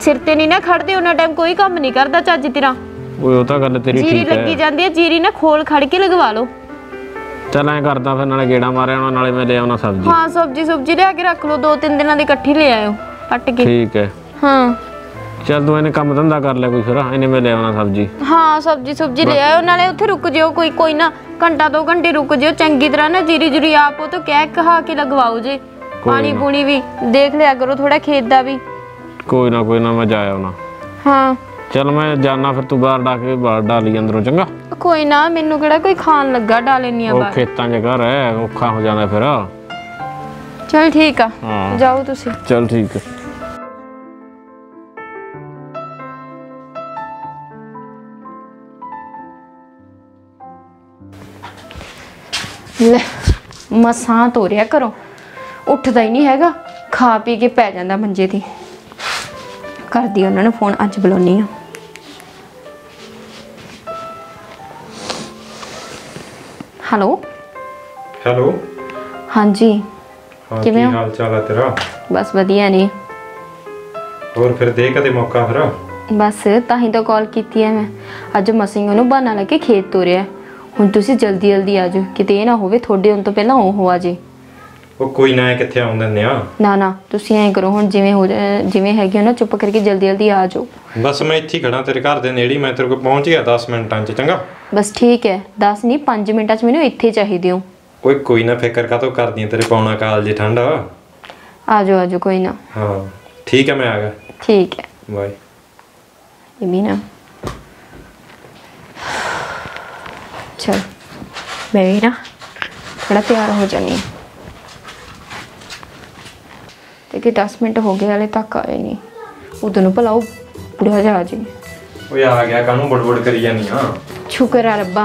ਸਿਰ ਤੇ ਨਹੀਂ ਨਾ ਖੜਦੇ ਉਹਨਾਂ ਟਾਈਮ ਕੋਈ ਕੰਮ ਨਹੀਂ ਕਰਦਾ ਚੱਜ ਤੇਰਾ। ਓਏ ਉਹ ਤਾਂ ਗੱਲ ਤੇਰੀ ਜੀਰੀ ਠੀਕ ਲੱਗੀ ਹੈ। ਜਾਂਦੀ ਹੈ ਜੀਰੀ ਨਾ ਖੋਲ ਖੜ ਕੇ ਲਗਵਾ ਲਓ। ਚੱਲ ਐਂ ਕਰਦਾ ਫਿਰ ਨਾਲੇ ਗੇੜਾ ਮਾਰਿਆ ਆਉਣਾ ਨਾਲੇ ਮੈਂ ਲੈ ਆਉਣਾ ਸਬਜ਼ੀ। ਹਾਂ ਸਬਜ਼ੀ ਸੁਬਜ਼ੀ ਲਿਆ ਕੇ ਰੱਖ ਲਓ ਦੋ ਤਿੰਨ ਦਿਨਾਂ ਦੀ ਇਕੱਠੀ ਲੈ ਆਇਓ ਕੱਟ ਕੇ। ਠੀਕ ਹੈ। ਹਾਂ। ਚੱਲ ਤੂੰ ਇਹਨੇ ਕੰਮ ਧੰਦਾ ਕਰ ਲੈ ਕੋਈ ਫਿਰ ਇਹਨੇ ਮੈਂ ਲੈ ਆਉਣਾ ਸਬਜ਼ੀ। ਹਾਂ ਸਬਜੀ ਸੁਬਜੀ ਲੈ ਆਇਓ ਨਾਲੇ ਉੱਥੇ ਰੁਕ ਜਿਓ ਕੋਈ ਕੋਈ ਨਾ ਘੰਟਾ ਦੋ ਘੰਟੇ ਰੁਕ ਜਿਓ ਚੰਗੀ ਤਰ੍ਹਾਂ ਨਾ ਜੀਰੀ ਜੁਰੀ ਆਪ ਉਹ ਤੋਂ ਕਹਿ ਕਹਾ ਕੇ ਲਗਵਾਓ ਜੇ। ਪਾਣੀ ਨਾ। ਪੂਣੀ ਵੀ ਦੇਖ ਲਿਆ ਕਰੋ ਥੋੜਾ ਖੇਤ ਦਾ ਵੀ। ਕੋਈ ਨਾ ਕੋਈ ਨਾ ਮੈਂ ਜਾ ਆਉਣਾ। ਹਾਂ। ਚੱਲ ਮੈਂ ਜਾਣਾ ਫਿਰ ਤੂੰ ਬਾਹਰ ਡਾ ਕੇ ਬਾਹਰ ਡਾਲੀ ਅੰਦਰੋਂ ਚੰਗਾ? ਕੋਈ ਨਾ ਮੈਨੂੰ ਕਿਹੜਾ ਕੋਈ ਖਾਣ ਲੱਗਾ ਡਾਲੇਨੀ ਆ ਉਹ ਬਾਹਰ। ਖੇਤਾਂ 'ਚ ਘਰ ਹੈ ਔਖਾ ਹੋ ਜਾਂਦਾ ਫਿਰ। ਚਲ ਠੀਕ ਆ ਜਾਓ ਤੁਸੀਂ। ਚੱਲ ਠੀਕ ਲੈ ਮਸਾਂ ਤੋਰਿਆ ਕਰੋ। ਉੱਠਦਾ ਹੀ ਨਹੀਂ ਹੈਗਾ ਖਾ ਪੀ ਕੇ ਪੈ ਜਾਂਦਾ ਮੰਜੇ ਤੇ। ਕਰਦੀ ਉਹਨਾਂ ਨੂੰ ਫੋਨ ਅੱਜ ਬੁਲਾਉਣੀ ਆ। ਹੈਲੋ? ਹੈਲੋ? ਹਾਂਜੀ। ਹਾਂ ਕੀ ਕਿਵੇਂ ਹੋ? ਹਾਲ ਚਾਲ ਹੈ ਤੇਰਾ? ਬਸ ਵਧੀਆ ਨੇ। ਹੋਰ ਫਿਰ ਦੇ ਕਦੇ ਮੌਕਾ ਫਿਰ? ਬਸ ਤਾਂ ਹੀ ਤਾਂ ਕਾਲ ਕੀਤੀ ਹੈ ਮੈਂ। ਅੱਜ ਮਸੀਂ ਉਹਨੂੰ ਬਹਾਨਾ ਲਾ ਕੇ ਖੇਤ ਤੋਰਿਆ। ਹੁਣ ਤੁਸੀਂ ਜਲਦੀ ਜਲਦੀ ਆ ਜਾਓ। ਕਿਤੇ ਇਹ ਨਾ ਹੋਵੇ ਤੁਹਾਡੇ ਹੁਣ ਤੋਂ ਪਹਿਲਾਂ ਉਹ ਆ ਜੇ। ਉਹ ਕੋਈ ਨਾ ਕਿੱਥੇ ਆਉਣ ਦਿੰਦੇ ਆ? ਨਾ ਨਾ ਤੁਸੀਂ ਐਂ ਕਰੋ ਹੁਣ ਜਿਵੇਂ ਹੋ ਜਿਵੇਂ ਹੈਗੇ ਹੋ ਨਾ ਚੁੱਪ ਕਰਕੇ ਜਲਦੀ ਜਲਦੀ ਆ ਜਾਓ। ਬਸ ਮੈਂ ਇੱਥੇ ਹੀ ਖੜਾ ਤੇਰੇ ਘਰ ਦੇ ਨੇੜੇ ਹੀ, ਮੈਂ ਤੇਰੇ ਕੋਲ ਪਹੁੰਚ ਗਿਆ 10 ਮਿੰਟਾਂ 'ਚ ਚੰਗਾ? ਬਸ ਠੀਕ ਹੈ 10 ਨਹੀਂ 5 ਮਿੰਟਾਂ 'ਚ ਮੈਨੂੰ ਇੱਥੇ ਚਾਹੀਦੇ ਹੋ। ਓਏ ਕੋਈ ਨਾ ਫਿਕਰ ਕਾਤੋਂ ਕਰਦੀ ਆਂ, ਤੇਰੇ ਪਾਉਣਾ ਕਾਲਜ ਠੰਡ ਆ। ਆ ਜਾਓ ਆ ਜਾਓ ਕੋਈ ਨਾ। ਹਾਂ ਠੀਕ ਹੈ ਮੈਂ ਆ ਗਿਆ। ਠੀਕ ਹੈ। ਬਾਏ। ਇਹ ਵੀ ਨਾ। ਚਲ ਮੈਂ ਵੀ ਨਾ ਥੋੜਾ ਤਿਆਰ ਹੋ ਹਾਂ। ਤੇ ਕਿ 10 ਮਿੰਟ ਹੋ ਗਏ ਹਲੇ ਤੱਕ ਆਏ ਨਹੀਂ। ਉਦੋਂ ਨੂੰ ਭਲਾ ਉਹ ਬੁੜਾ ਜਾ ਜੇ ਓਏ ਆ ਗਿਆ ਕਾਹਨੂੰ ਬੜਬੜ ਕਰੀ ਜਾਨੀ ਆ। ਸ਼ੁਕਰ ਆ ਰੱਬਾ।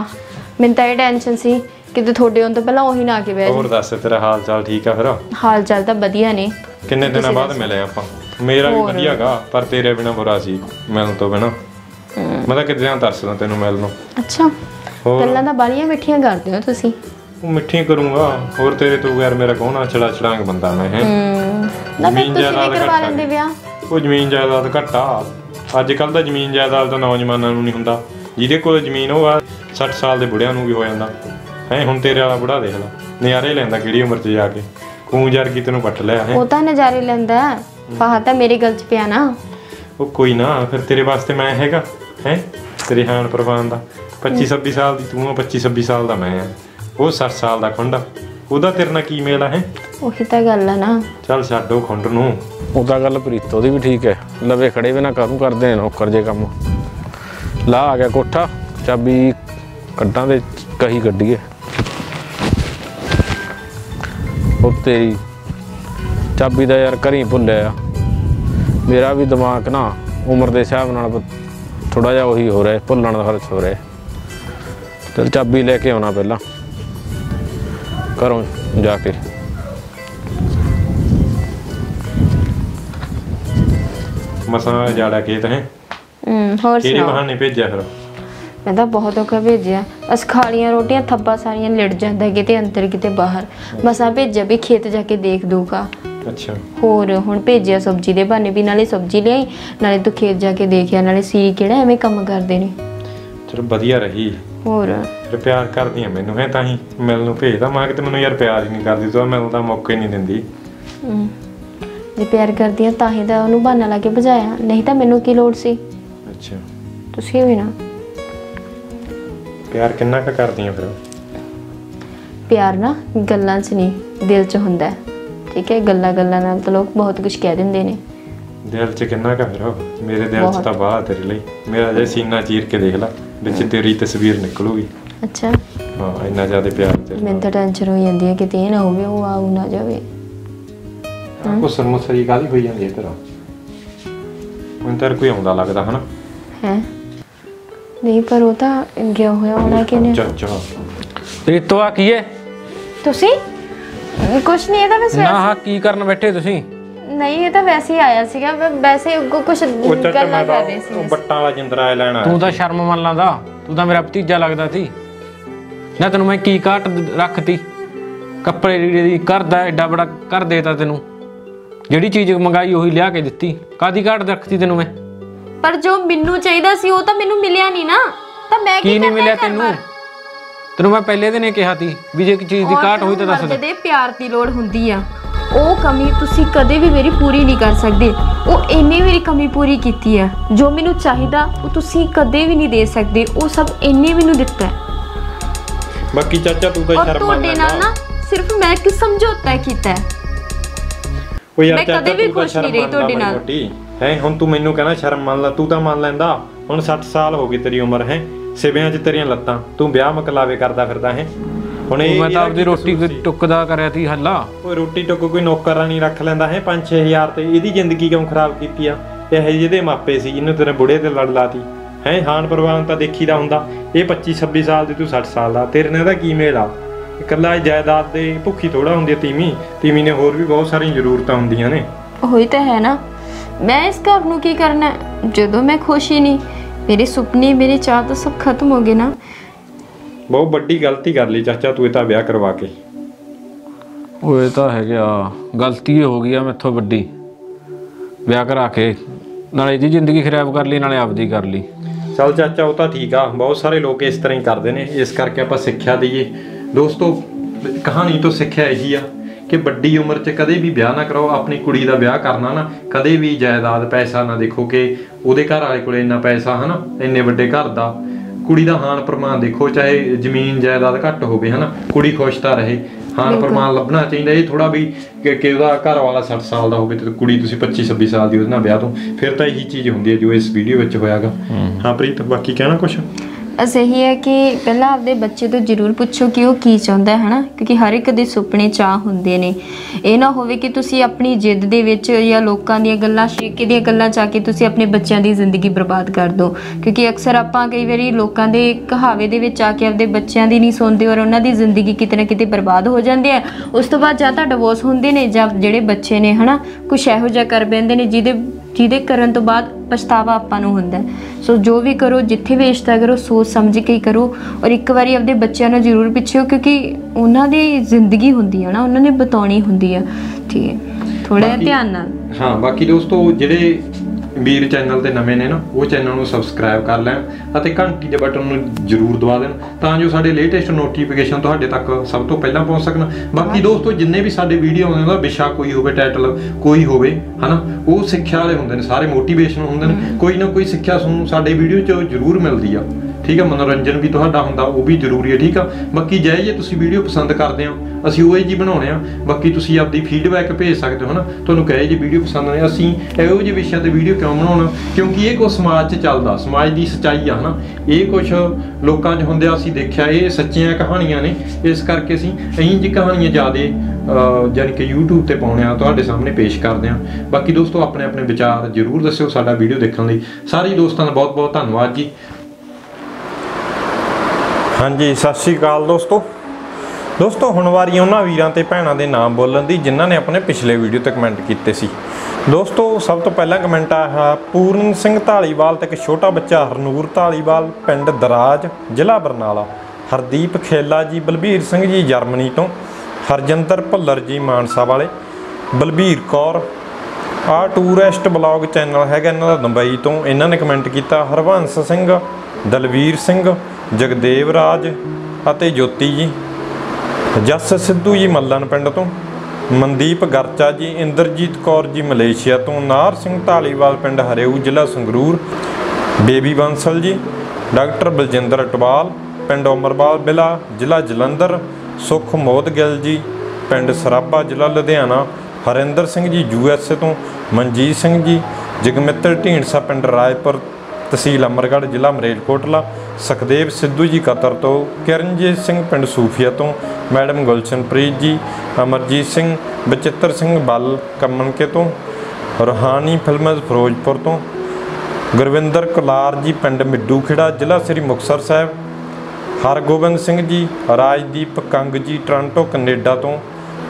ਮੈਨੂੰ ਤਾਂ ਇਹ ਟੈਨਸ਼ਨ ਸੀ ਕਿ ਤੁਹਾਡੇ ਆਉਣ ਤੋਂ ਪਹਿਲਾਂ ਉਹੀ ਨਾ ਆ ਕੇ ਬਹਿ ਹੋਰ ਦੱਸ ਤੇਰਾ ਹਾਲ ਚਾਲ ਠੀਕ ਆ ਫਿਰ? ਹਾਲ ਚਾਲ ਤਾਂ ਵਧੀਆ ਨੇ। ਕਿੰਨੇ ਦਿਨਾਂ ਬਾਅਦ ਮਿਲੇ ਆਪਾਂ? ਮੇਰਾ ਵੀ ਵਧੀਆਗਾ ਪਰ ਤੇਰੇ ਬਿਨਾ ਬੁਰਾ ਸੀ ਮਿਲਣ ਤੋਂ ਬਿਨਾ। ਮੈਂ ਤਾਂ ਕਿਤੇ ਤਰਸਦਾ ਤੈਨੂੰ ਮਿਲਣ ਨੂੰ। ਅੱਛਾ। ਗੱਲਾਂ ਤਾਂ ਬਾਲੀਆਂ ਮਿੱਠੀਆਂ ਕਰਦੇ ਹੋ ਤੁਸੀਂ। ਉਹ ਮਿੱਠੀ ਕਰੂੰਗਾ। ਹੋਰ ਤੇਰੇ ਤੋਂ ਯਾਰ ਮੇਰਾ ਕੌਣ ਆ? ਛੜਾ ਛੜਾਂਗ ਬੰਦਾ ਮੈਂ ਹੈ? ਨਾ ਫਿਰ ਜ਼ਮੀਨ ਤੁਸੀਂ ਵੀ ਕਰਵਾ ਲੈਂਦੇ ਵਿਆਹ? ਉਹ ਜ਼ਮੀਨ ਜਾਇਦਾਦ ਘਟਾ ਅੱਜ ਕੱਲ ਤਾਂ ਜ਼ਮੀਨ ਜਾਇਦਾਦ ਤਾਂ ਨੌਜਵਾਨਾਂ ਨੂੰ ਨਹੀਂ ਹੁੰਦਾ। ਜਿਹਦੇ ਕੋਲ ਜ਼ਮੀਨ ਹੋਗਾ 60 ਸਾਲ ਦੇ ਬੁੜਿਆਂ ਨੂੰ ਵੀ ਹੋ ਜਾਂਦਾ। ਹੈ ਹੁਣ ਤੇਰੇ ਵਾਲਾ ਬੁੜਾ ਦੇਖ ਲੈ। ਨਜ਼ਾਰੇ ਲੈਂਦਾ ਕਿਹੜੀ ਉਮਰ 'ਚ ਜਾ ਕੇ। ਕੂੰ ਜਰ ਕੀ ਤੈਨੂੰ ਪੱਟ ਲਿਆ ਹੈ? ਉਹ ਤਾਂ ਨਜ਼ਾਰੇ ਲੈਂਦਾ। ਪਾਹ ਤਾਂ ਮੇਰੀ ਗੱਲ ਚ ਪਿਆ ਨਾ। ਉਹ ਕੋਈ ਨਾ ਫਿਰ ਤੇਰੇ ਵਾਸਤੇ ਮੈਂ ਹੈਗਾ। ਹੈ? ਤੇਰੇ ਹਾਨ ਪ੍ਰਵਾਨ ਦਾ 25 26 ਸਾਲ ਦੀ ਤੂੰ ਆ 25 26 ਸਾਲ ਦਾ ਮੈਂ ਆ। ਉਹ 60 ਸਾਲ ਦਾ ਖੁੰਡਾ। ਉਹਦਾ ਤੇਰੇ ਨਾਲ ਕੀ ਮੇਲ ਆ ਹੈ? ਉਹੀ ਤਾਂ ਗੱਲ ਆ ਨਾ। ਚੱਲ ਛੱਡੋ ਖੁੰਡ ਨੂੰ। ਉਹ ਤਾਂ ਗੱਲ ਪ੍ਰੀਤੋ ਦੀ ਵੀ ਠੀਕ ਹੈ। ਲਵੇ ਖੜੇ ਵੀ ਨਾ ਕਾਹਨੂੰ ਕਰਦੇ ਨੇ ਨੌਕਰ ਜੇ ਕੰਮ। ਲਾ ਆ ਗਿਆ ਕੋਠਾ ਚਾਬੀ ਕੱਢਾਂ ਦੇ ਕਹੀ ਕੱਢੀਏ। ਉਹ ਤੇਰੀ ਚਾਬੀ ਦਾ ਯਾਰ ਘਰੀ ਭੁੱਲਿਆ ਆ। ਮੇਰਾ ਵੀ ਦਿਮਾਗ ਨਾ ਉਮਰ ਦੇ ਹਿਸਾਬ ਨਾਲ ਥੋੜਾ ਜਿਹਾ ਉਹੀ ਹੋ ਰਿਹਾ ਭੁੱਲਣ ਦਾ ਖਰਚ ਹੋ ਰਿਹਾ। ਤੇ ਚਾਬੀ ਲੈ ਕੇ ਆਉਣਾ ਪਹਿਲਾਂ। ਘਰੋਂ ਜਾ ਕੇ। ਮਸਾਂ ਜਾੜਾ ਖੇਤ ਹੈ। ਹਮ ਹੋਰ ਕਿਹੜੇ ਸੁਣਾਓ? ਬਹਾਨੇ ਭੇਜਿਆ ਫਿਰ? ਮੈਂ ਤਾਂ ਬਹੁਤ ਔਖਾ ਭੇਜਿਆ। ਬਸ ਖਾਲੀਆਂ ਰੋਟੀਆਂ ਥੱਬਾ ਸਾਰੀਆਂ ਲਿੜ ਜਾਂਦਾ ਕਿਤੇ ਅੰਦਰ ਕਿਤੇ ਬਾਹਰ। ਮਸਾਂ ਭੇਜਿਆ ਵੀ ਖੇਤ ਜਾ ਕੇ ਦੇਖ ਦੂਗਾ। ਅੱਛਾ। ਹੋਰ ਹੁਣ ਭੇਜਿਆ ਸਬਜ਼ੀ ਦੇ ਬਹਾਨੇ ਵੀ ਨਾਲੇ ਸਬਜ਼ੀ ਲਿਆਈ ਨਾਲੇ ਤੂੰ ਖੇਤ ਜਾ ਕੇ ਦੇਖਿਆ ਨਾਲੇ ਸੀ ਕਿਹੜਾ ਐਵੇਂ ਕੰਮ ਕਰਦੇ ਨੇ। ਚਲੋ ਵਧੀਆ ਰਹੀ। ਹੋਰ? ਫਿਰ ਪਿਆਰ ਕਰਦੀ ਆ ਮੈਨੂੰ ਹੈ ਤਾਂ ਹੀ ਮਿਲਣ ਨੂੰ ਭੇਜਦਾ। ਮੈਂ ਕਿਤੇ ਮੈਨੂੰ ਯਾਰ ਪਿਆਰ ਹੀ ਨਹੀਂ ਕਰਦੀ ਤੂੰ ਮੈਨੂੰ ਤਾਂ ਮੌਕਾ ਹੀ ਨਹੀਂ ਦਿੰਦੀ। ਹਮ, ਜੇ ਪਿਆਰ ਕਰਦੀ ਆ ਤਾਂ ਹੀ ਤਾਂ ਉਹਨੂੰ ਬਹਾਨਾ ਲਾ ਕੇ ਭਜਾਇਆ। ਨਹੀਂ ਤਾਂ ਮੈਨੂੰ ਕੀ ਲੋੜ ਸੀ? ਅੱਛਾ। ਤੁਸੀਂ ਵੀ ਨਾ। ਪਿਆਰ ਕਿੰਨਾ ਕੁ ਕਰਦੀ ਆ ਫਿਰ? ਪਿਆਰ ਨਾ ਗੱਲਾਂ 'ਚ ਨਹੀਂ ਦਿਲ 'ਚ ਹੁੰਦਾ ਹੈ। ਠੀਕ ਹੈ ਗੱਲਾਂ ਗੱਲਾਂ ਨਾਲ ਤਾਂ ਲੋਕ ਬਹੁਤ ਕੁਝ ਕਹਿ ਦਿੰਦੇ ਨੇ। ਦਿਲ 'ਚ ਕਿੰਨਾ ਕੁ ਫਿਰ ਮੇਰੇ ਦਿਲ 'ਚ ਬਹੁਤ। ਤਾਂ ਬਾਹਰ ਤੇਰੇ ਲਈ। ਮੇਰਾ ਜੇ ਸੀਨਾ ਚੀਰ ਕੇ ਦੇਖ ਲੈ। ਵਿੱਚ ਤੇਰੀ ਤਸਵੀਰ ਨਿਕਲੂਗੀ। ਅੱਛਾ। ਹਾਂ ਇੰਨਾ ਜ਼ਿਆਦਾ ਪਿਆਰ ਤੇਰੇ ਮੈਨੂੰ ਤਾਂ ਟੈਨਸ਼ਨ ਹੋ ਜਾਂਦੀ ਹੈ ਕਿਤੇ ਇਹ ਨਾ ਹੋਵੇ ਉਹ ਆਉ ਨਾ ਜਾਵੇ। ਕੋ ਸਰਮਸਰੀ ਕਾਦੀ ਹੋਈ ਜਾਂਦੀ ਹੈ ਤੇਰਾ? ਮੈਨੂੰ ਤਾਂ ਕੋਈ ਆਉਂਦਾ ਲੱਗਦਾ ਹਨਾ? ਹੈ। ਨਹੀਂ ਪਰ ਉਹ ਤਾਂ ਗਿਆ ਹੋਇਆ ਹੋਣਾ ਕਿ ਨਹੀਂ ਚਾਚਾ ਪ੍ਰੀਤੋ ਆ ਕੀ ਹੈ ਤੁਸੀਂ? ਕੁਛ ਨਹੀਂ ਇਹ ਤਾਂ ਬਸ ਨਾ ਹਾਂ ਕੀ ਕਰਨ ਬੈਠੇ ਤੁਸੀਂ? ਨਹੀਂ ਇਹ ਤਾਂ ਵੈਸੇ ਹੀ ਆਇਆ ਸੀਗਾ ਮੈਂ ਵੈਸੇ ਕੁਝ ਉਹ ਚਾਚਾ ਗੱਲਾਂ ਮੈਂ ਤਾਂ ਕਰ ਰਹੀ ਸੀ ਉਹ ਬੱਟਾਂ ਵਾਲਾ ਜਿੰਦਰਾ ਆਇਆ ਲੈਣ ਆਇਆ ਤੂੰ ਤਾਂ ਸ਼ਰਮ ਮੰਨ ਲਾਂਦਾ ਤੂੰ ਤਾਂ ਮੇਰਾ ਭਤੀਜਾ ਲੱਗਦਾ ਸੀ। ਨਾ ਤੈਨੂੰ ਮੈਂ ਕੀ ਕਾਟ ਰੱਖਤੀ? ਕੱਪੜੇ ਲੀੜੇ ਦੀ ਘਰ ਦਾ ਐਡਾ ਬੜਾ ਕਰ ਦੇਤਾ ਤੈਨੂੰ। ਜਿਹੜੀ ਚੀਜ਼ ਮੰਗਾਈ ਉਹੀ ਲਿਆ ਕੇ ਦਿੱਤੀ। ਕਾਦੀ ਕਾਟ ਰੱਖਤੀ ਤੈਨੂੰ ਮੈਂ? ਪਰ ਜੋ ਮੈਨੂੰ ਚਾਹੀਦਾ ਸੀ ਉਹ ਤਾਂ ਮੈਨੂੰ ਮਿਲਿਆ ਨਹੀਂ ਨਾ। ਤਾਂ ਮੈਂ ਕੀ ਕੀ ਨਹੀਂ ਕਰਨਾ ਮਿਲਿਆ ਘਰ ਤੈਨੂੰ? ਤੈਨੂੰ ਮੈਂ ਪਹਿਲੇ ਦਿਨ ਹੀ ਕਿਹਾ ਸੀ ਵੀ ਜੇ ਕੋਈ ਚੀਜ਼ ਦੀ ਕਾਟ ਹੋਈ ਤਾਂ ਦੱਸ ਦੇ। ਦੇ ਪਿਆਰ ਦੀ ਲੋੜ ਹੁੰਦੀ ਆ। ਉਹ ਕਮੀ ਤੁਸੀਂ ਕਦੇ ਵੀ ਮੇਰੀ ਪੂਰੀ ਨਹੀਂ ਕਰ ਸਕਦੇ। ਉਹ ਇੰਨੀ ਮੇਰੀ ਕਮੀ ਪੂਰੀ ਕੀਤੀ ਹੈ। ਜੋ ਮੈਨੂੰ ਚਾਹੀਦਾ ਉਹ ਤੁਸੀਂ ਕਦੇ ਵੀ ਨਹੀਂ ਦੇ ਸਕਦੇ। ਉਹ ਸਭ ਇੰਨੇ ਮੈਨੂੰ ਦਿੱਤਾ ਹੈ। ਬਾਕੀ ਚਾਚਾ ਤੂੰ ਤਾਂ ਔਰ ਸ਼ਰਮ ਤੁਹਾਡੇ ਨਾਲ ਨਾ ਸਿਰਫ ਮੈਂ ਇੱਕ ਸਮਝੌਤਾ ਕੀਤਾ ਹੈ। ਉਹ ਯਾਰ ਮੈਂ ਚਾਚਾ ਕਦੇ ਵੀ ਤੂੰ ਤਾਂ ਖੁਸ਼ ਨਹੀਂ ਸ਼ਰਮ ਰਹੀ ਤੁਹਾਡੇ ਨਾਲ। ਮੋਟੀ। ਹੈਂ ਹੁਣ ਤੂੰ ਮੈਨੂੰ ਕਹਿਣਾ ਸ਼ਰਮ ਮੰਨ ਲੈ ਤੂੰ ਤਾਂ ਮੰਨ ਲੈਂਦਾ। ਹੁਣ 60 ਸਾਲ ਹੋ ਗਏ ਤੇਰੀ ਉਮਰ ਹੈ। ਸਿਵਿਆਂ 'ਚ ਤੇਰੀਆਂ ਲੱਤਾਂ। ਤੂੰ ਵਿਆਹ ਮਕਲਾਵੇ ਕਰਦਾ ਫਿਰਦਾ ਹੈ। ਹੁਣ ਇਹ ਮੈਂ ਤਾਂ ਆਪਦੀ ਰੋਟੀ ਸੀ? ਟੁੱਕਦਾ ਕਰਿਆ ਤੀ ਹੱਲਾ। ਕੋਈ ਰੋਟੀ ਟੁੱਕ ਕੋਈ ਨੌਕਰਾਂ ਨਹੀਂ ਰੱਖ ਲੈਂਦਾ ਹੈ 5-6000 ਤੇ ਇਹਦੀ ਜ਼ਿੰਦਗੀ ਕਿਉਂ ਖਰਾਬ ਕੀਤੀ ਆ? ਇਹ ਜਿਹਦੇ ਮਾਪੇ ਸੀ ਜਿਹਨੂੰ ਤੇਰੇ ਬੁੜੇ ਤੇ ਲੜ ਲਾਤੀ। ਹੈ ਹਾਨ ਪ੍ਰਵਾਨ ਤਾਂ ਦੇਖੀਦਾ ਹੁੰਦਾ। ਇਹ 25-26 ਸਾਲ ਦੀ ਤੂੰ 60 ਸਾਲ ਦਾ। ਤੇਰੇ ਨਾਲ ਇਹਦਾ ਕੀ ਮੇਲ ਆ? ਇਕੱਲਾ ਜਾਇਦਾਦ ਦੇ ਭੁੱਖੀ ਥੋੜਾ ਹੁੰਦੀ ਆ ਤੀਵੀਂ। ਤੀਵੀਂ ਨੇ ਹੋਰ ਵੀ ਬਹੁਤ ਸਾਰੀਆਂ ਜ਼ਰੂਰਤਾਂ ਹੁੰਦੀਆਂ ਨੇ। ਉਹੀ ਤਾਂ ਹੈ ਨਾ। ਮੈਂ ਇਸ ਘਰ ਨੂੰ ਕੀ ਕਰਨਾ? ਜਦੋਂ ਮੈਂ ਖੁਸ਼ ਹੀ ਨਹੀਂ ਮੇਰੇ ਸੁਪਨੇ ਮੇਰੇ ਚਾਹ ਤਾਂ ਸਭ ਖਤਮ ਹੋ ਗਏ ਨਾ। ਬਹੁਤ ਵੱਡੀ ਗਲਤੀ ਕਰ ਲਈ ਚਾਚਾ ਤੂੰ ਇਹ ਤਾਂ ਵਿਆਹ ਕਰਵਾ ਕੇ। ਉਹ ਇਹ ਤਾਂ ਹੈਗਾ ਗਲਤੀ ਹੋ ਗਈ ਆ ਮੈਥੋਂ ਵੱਡੀ। ਵਿਆਹ ਕਰਾ ਕੇ ਨਾਲੇ ਇਹਦੀ ਜ਼ਿੰਦਗੀ ਖਰਾਬ ਕਰ ਲਈ ਨਾਲੇ ਆਪਦੀ ਕਰ ਲਈ। ਚੱਲ ਚਾਚਾ ਉਹ ਤਾਂ ਠੀਕ ਆ ਬਹੁਤ ਸਾਰੇ ਲੋਕ ਇਸ ਤਰ੍ਹਾਂ ਹੀ ਕਰਦੇ ਨੇ ਇਸ ਕਰਕੇ ਆਪਾਂ ਸਿੱਖਿਆ ਦਈਏ। ਦੋਸਤੋ ਕਹਾਣੀ ਤੋਂ ਸਿੱਖਿਆ ਇਹੀ ਆ ਕਿ ਵੱਡੀ ਉਮਰ 'ਚ ਕਦੇ ਵੀ ਵਿਆਹ ਨਾ ਕਰੋ ਆਪਣੀ ਕੁੜੀ ਦਾ ਵਿਆਹ ਕਰਨਾ ਨਾ ਕਦੇ ਵੀ ਜਾਇਦਾਦ ਪੈਸਾ ਨਾ ਦੇਖੋ ਕਿ ਉਹਦੇ ਘਰ ਵਾਲੇ ਕੋਲੇ ਇੰਨਾ ਪੈਸਾ ਹਨਾ ਇੰਨੇ ਵੱਡੇ ਘਰ ਦਾ। ਕੁੜੀ ਦਾ ਹਾਨ ਪ੍ਰਮਾਣ ਦੇਖੋ ਚਾਹੇ ਜ਼ਮੀਨ ਜਾਇਦਾਦ ਘੱਟ ਹੋਵੇ ਹਨਾ? ਕੁੜੀ ਖੁਸ਼ ਤਾਂ ਰਹੇ ਹਾਨ ਪ੍ਰਮਾਣ ਲੱਭਣਾ ਚਾਹੀਦਾ। ਇਹ ਥੋੜਾ ਵੀ ਕਿ ਕਿ ਉਹਦਾ ਘਰ ਵਾਲਾ 60 ਸਾਲ ਦਾ ਹੋਵੇ ਤੇ ਕੁੜੀ ਤੁਸੀਂ 25 26 ਸਾਲ ਦੀ ਉਹਦੇ ਨਾਲ ਵਿਆਹ ਤੋਂ ਫਿਰ ਤਾਂ ਇਹੀ ਚੀਜ਼ ਹੁੰਦੀ ਹੈ ਜੋ ਇਸ ਵੀਡੀਓ ਵਿੱਚ ਹੋਇਆਗਾ। ਹਾਂ ਪ੍ਰੀਤ ਬਾਕੀ ਕਹਿਣਾ ਕੁਛ? ਬਸ ਇਹੀ ਹੈ ਕਿ ਪਹਿਲਾਂ ਆਪਦੇ ਬੱਚੇ ਤੋਂ ਜ਼ਰੂਰ ਪੁੱਛੋ ਕਿ ਉਹ ਕੀ ਚਾਹੁੰਦਾ ਹੈ, ਹਨਾ? ਕਿਉਂਕਿ ਹਰ ਇੱਕ ਦੇ ਸੁਪਨੇ ਚਾਹ ਹੁੰਦੇ ਨੇ। ਇਹ ਨਾ ਹੋਵੇ ਕਿ ਤੁਸੀਂ ਆਪਣੀ ਜਿੱਦ ਦੇ ਵਿੱਚ ਜਾਂ ਲੋਕਾਂ ਦੀਆਂ ਗੱਲਾਂ, ਸ਼ੇਕੇ ਦੀਆਂ ਗੱਲਾਂ ਚਾ ਕੇ ਤੁਸੀਂ ਆਪਣੇ ਬੱਚਿਆਂ ਦੀ ਜ਼ਿੰਦਗੀ ਬਰਬਾਦ ਕਰ ਦਿਓ ਕਿਉਂਕਿ ਅਕਸਰ ਆਪਾਂ ਕਈ ਵਾਰੀ ਲੋਕਾਂ ਦੇ ਕਹਾਵੇ ਦੇ ਵਿੱਚ ਆ ਕੇ ਆਪਦੇ ਬੱਚਿਆਂ ਦੀ ਨਹੀਂ ਸੁਣਦੇ ਔਰ ਉਹਨਾਂ ਦੀ ਜ਼ਿੰਦਗੀ ਕਿਤੇ ਨਾ ਕਿਤੇ ਬਰਬਾਦ ਹੋ ਜਾਂਦੀ ਹੈ। ਉਸ ਤੋਂ ਬਾਅਦ ਜਾਂ ਤਾਂ ਡਿਵੋਰਸ ਹੁੰਦੇ ਨੇ ਜਾਂ ਜਿਹੜੇ ਬੱਚੇ ਨੇ, ਹਨਾ? ਕੁਛ ਇਹੋ ਜਿਹਾ ਕਰ ਬੈਂਦੇ ਨੇ ਜਿਹਦੇ ਜਿਹਦੇ ਕਰਨ ਤੋਂ ਬਾਅਦ ਪਛਤਾਵਾ ਆਪਾਂ ਨੂੰ ਹੁੰਦਾ। ਸੋ ਜੋ ਵੀ ਕਰੋ ਜਿੱਥੇ ਵੀ ਰਿਸ਼ਤਾ ਕਰੋ ਸੋਚ ਸਮਝ ਕੇ ਹੀ ਕਰੋ ਔਰ ਇੱਕ ਵਾਰੀ ਆਪਦੇ ਬੱਚਿਆਂ ਨੂੰ ਜ਼ਰੂਰ ਪਿੱਛਿਓ ਕਿਉਂਕਿ ਉਹਨਾਂ ਦੀ ਜ਼ਿੰਦਗੀ ਹੁੰਦੀ ਹੈ ਨਾ ਉਹਨਾਂ ਨੇ ਬਤਾਉਣੀ ਹੁੰਦੀ ਹੈ ਠੀਕ ਹੈ। ਥੋੜਾ ਧਿਆਨ ਨਾਲ। ਹਾਂ ਬਾਕੀ ਦੋਸਤੋ ਜਿਹੜੇ ਵੀਰ ਚੈਨਲ ਤੇ ਨਵੇਂ ਨੇ ਨਾ ਉਹ ਚੈਨਲ ਨੂੰ ਸਬਸਕ੍ਰਾਈਬ ਕਰ ਲੈਣ ਅਤੇ ਘੰਟੀ ਦੇ ਬਟਨ ਨੂੰ ਜਰੂਰ ਦਬਾ ਦੇਣ ਤਾਂ ਜੋ ਸਾਡੇ ਲੇਟੈਸਟ ਨੋਟੀਫਿਕੇਸ਼ਨ ਤੁਹਾਡੇ ਤੱਕ ਸਭ ਤੋਂ ਪਹਿਲਾਂ ਪਹੁੰਚ ਸਕਣ। ਬਾਕੀ ਦੋਸਤੋ ਜਿੰਨੇ ਵੀ ਸਾਡੇ ਵੀਡੀਓ ਆਉਂਦੇ ਉਹਦਾ ਵਿਸ਼ਾ ਕੋਈ ਹੋਵੇ ਟਾਈਟਲ ਕੋਈ ਹੋਵੇ ਹਨਾ ਉਹ ਸਿੱਖਿਆ ਵਾਲੇ ਹੁੰਦੇ ਨੇ ਸਾਰੇ ਮੋਟੀਵੇਸ਼ਨ ਹੁੰਦੇ ਨੇ। ਕੋਈ ਨਾ ਕੋਈ ਸਿੱਖਿਆ ਤੁਹਾਨੂੰ ਸਾਡੇ ਵੀਡੀਓ 'ਚ ਜ਼ਰੂਰ ਮਿਲਦੀ ਆ। ਠੀਕ ਆ ਮਨੋਰੰਜਨ ਵੀ ਤੁਹਾਡਾ ਹੁੰਦਾ ਉਹ ਵੀ ਜ਼ਰੂਰੀ ਹੈ ਠੀਕ ਆ। ਬਾਕੀ ਜੈ ਜੇ ਤੁਸੀਂ ਵੀਡੀਓ ਪਸੰਦ ਕਰਦੇ ਹੋ ਅਸੀਂ ਉਹ ਜੀ ਬਣਾਉਣੇ ਆ। ਬਾਕੀ ਤੁਸੀਂ ਆਪਦੀ ਫੀਡਬੈਕ ਭੇਜ ਸਕਦੇ ਹੋ ਨਾ ਤੁਹਾਨੂੰ ਕਹੇ ਜੀ ਵੀਡੀਓ ਪਸੰਦ ਨੇ ਅਸੀਂ ਇਹੋ ਜਿਹੇ ਵਿਸ਼ਿਆਂ ਤੇ ਵੀਡੀਓ ਕਿਉਂ ਬਣਾਉਣਾ? ਕਿਉਂਕਿ ਇਹ ਕੁਝ ਸਮਾਜ 'ਚ ਚੱਲਦਾ ਸਮਾਜ ਦੀ ਸੱਚਾਈ ਆ ਹਨਾ। ਇਹ ਕੁਝ ਲੋਕਾਂ 'ਚ ਹੁੰਦੇ ਅਸੀਂ ਦੇਖਿਆ ਇਹ ਸੱਚੀਆਂ ਕਹਾਣੀਆਂ ਨੇ। ਇਸ ਕਰਕੇ ਅਸੀਂ ਇਹੀ ਜਿਹੀ ਕਹਾਣੀਆਂ ਜ਼ਿਆਦੇ ਅਹ, ਜਾਣੀ ਕਿ YouTube ਤੇ ਪਾਉਣੇ ਆ ਤੁਹਾਡੇ ਸਾਹਮਣੇ ਪੇਸ਼ ਕਰਦੇ ਆ। ਬਾਕੀ ਦੋਸਤੋ ਆਪਣੇ ਆਪਣੇ ਵਿਚਾਰ ਜਰੂਰ ਦੱਸਿਓ ਸਾਡਾ ਵੀਡੀਓ ਦੇਖਣ ਲਈ। ਸਾਰੇ ਦੋਸਤਾਂ ਦਾ ਬਹੁਤ ਬਹੁਤ ਧੰਨਵਾਦ ਜੀ। ਹਾਂਜੀ, ਸਤਿ ਸ਼੍ਰੀ ਅਕਾਲ ਦੋਸਤੋ। ਦੋਸਤੋ, ਹੁਣ ਵਾਰੀ ਉਹਨਾਂ ਵੀਰਾਂ ਤੇ ਭੈਣਾਂ ਦੇ ਨਾਮ ਬੋਲਣ ਦੀ ਜਿਨ੍ਹਾਂ ਨੇ ਆਪਣੇ ਪਿਛਲੇ ਵੀਡੀਓ ਤੇ ਕਮੈਂਟ ਕੀਤੇ ਸੀ। ਦੋਸਤੋ, ਸਭ ਤੋਂ ਪਹਿਲਾਂ ਕਮੈਂਟ ਆਇਆ ਪੂਰਨ ਸਿੰਘ ਢਾਲੀਵਾਲ ਤੇ ਇੱਕ ਛੋਟਾ ਬੱਚਾ ਹਰਨੂਰ ਢਾਲੀਵਾਲ ਪਿੰਡ ਦਰਾਜ, ਜ਼ਿਲ੍ਹਾ ਬਰਨਾਲਾ। ਹਰਦੀਪ ਖੇਲਾ ਜੀ, ਬਲਬੀਰ ਸਿੰਘ ਜੀ, ਜਰਮਨੀ ਤੋਂ। ਹਰਜਿੰਦਰ ਭੁੱਲਰ ਜੀ, ਮਾਨਸਾ ਵਾਲੇ। ਬਲਬੀਰ ਕੌਰ, ਆ ਟੂਰਿਸਟ ਬਲੌਗ ਚੈਨਲ ਹੈਗਾ ਇਹਨਾਂ ਦਾ ਦੁਬਈ ਤੋਂ। ਇਹਨਾਂ ਨੇ ਕਮੈਂਟ ਕੀਤਾ ਹਰਵੰਸ ਸਿੰਘ, ਦਲਵੀਰ ਸਿੰਘ ਜਗਦੇਵ ਰਾਜ ਅਤੇ ਜੋਤੀ ਜੀ। ਜਸ ਸਿੱਧੂ ਜੀ ਮੱਲਣ ਪਿੰਡ ਤੋਂ, ਮਨਦੀਪ ਗਰਚਾ ਜੀ, ਇੰਦਰਜੀਤ ਕੌਰ ਜੀ ਮਲੇਸ਼ੀਆ ਤੋਂ, ਨਾਰ ਸਿੰਘ ਢਾਲੀਵਾਲ ਪਿੰਡ ਹਰੇਊ ਜ਼ਿਲ੍ਹਾ ਸੰਗਰੂਰ, ਬੇਬੀ ਬੰਸਲ ਜੀ, ਡਾਕਟਰ ਬਲਜਿੰਦਰ ਅਟਵਾਲ, ਪਿੰਡ ਉਮਰਵਾਲ ਬਿਲਾ, ਜ਼ਿਲ੍ਹਾ ਜਲੰਧਰ, ਸੁਖ ਮੋਦਗਿਲ ਜੀ, ਪਿੰਡ ਸਰਾਭਾ, ਜ਼ਿਲ੍ਹਾ ਲੁਧਿਆਣਾ, ਹਰਿੰਦਰ ਸਿੰਘ ਜੀ ਯੂਐਸਏ ਤੋਂ, ਮਨਜੀਤ ਸਿੰਘ ਜੀ ਜਗਮਿੱਤਰ ਢੀਂਡਸਾ ਪਿੰਡ ਰਾਏਪੁਰ ਤਹਿਸੀਲ ਅਮਰਗੜ੍ਹ, ਜ਼ਿਲ੍ਹਾ ਮਰੇਲਕੋਟਲਾ, ਸੁਖਦੇਵ ਸਿੱਧੂ ਜੀ ਕਤਰ ਤੋਂ, ਕਿਰਨਜੀਤ ਸਿੰਘ ਪਿੰਡ ਸੂਫੀਆ ਤੋਂ, ਮੈਡਮ ਗੁਲਸ਼ਨਪ੍ਰੀਤ ਜੀ, ਅਮਰਜੀਤ ਸਿੰਘ, ਬਚਿੱਤਰ ਸਿੰਘ ਬੱਲ ਕੰਮਨਕੇ ਤੋਂ, ਰੋਹਾਨੀ ਫਿਲਮਜ਼ ਫਿਰੋਜ਼ਪੁਰ ਤੋਂ, ਗੁਰਵਿੰਦਰ ਕੁਲਾਰ ਜੀ ਪਿੰਡ ਮਿੱਡੂ ਖੇੜਾ ਜ਼ਿਲ੍ਹਾ ਸ੍ਰੀ ਮੁਕਤਸਰ ਸਾਹਿਬ, ਹਰਗੋਬਿੰਦ ਸਿੰਘ ਜੀ, ਰਾਜਦੀਪ ਕੰਗ ਜੀ ਟੋਰਾਂਟੋ, ਕੈਨੇਡਾ ਤੋਂ,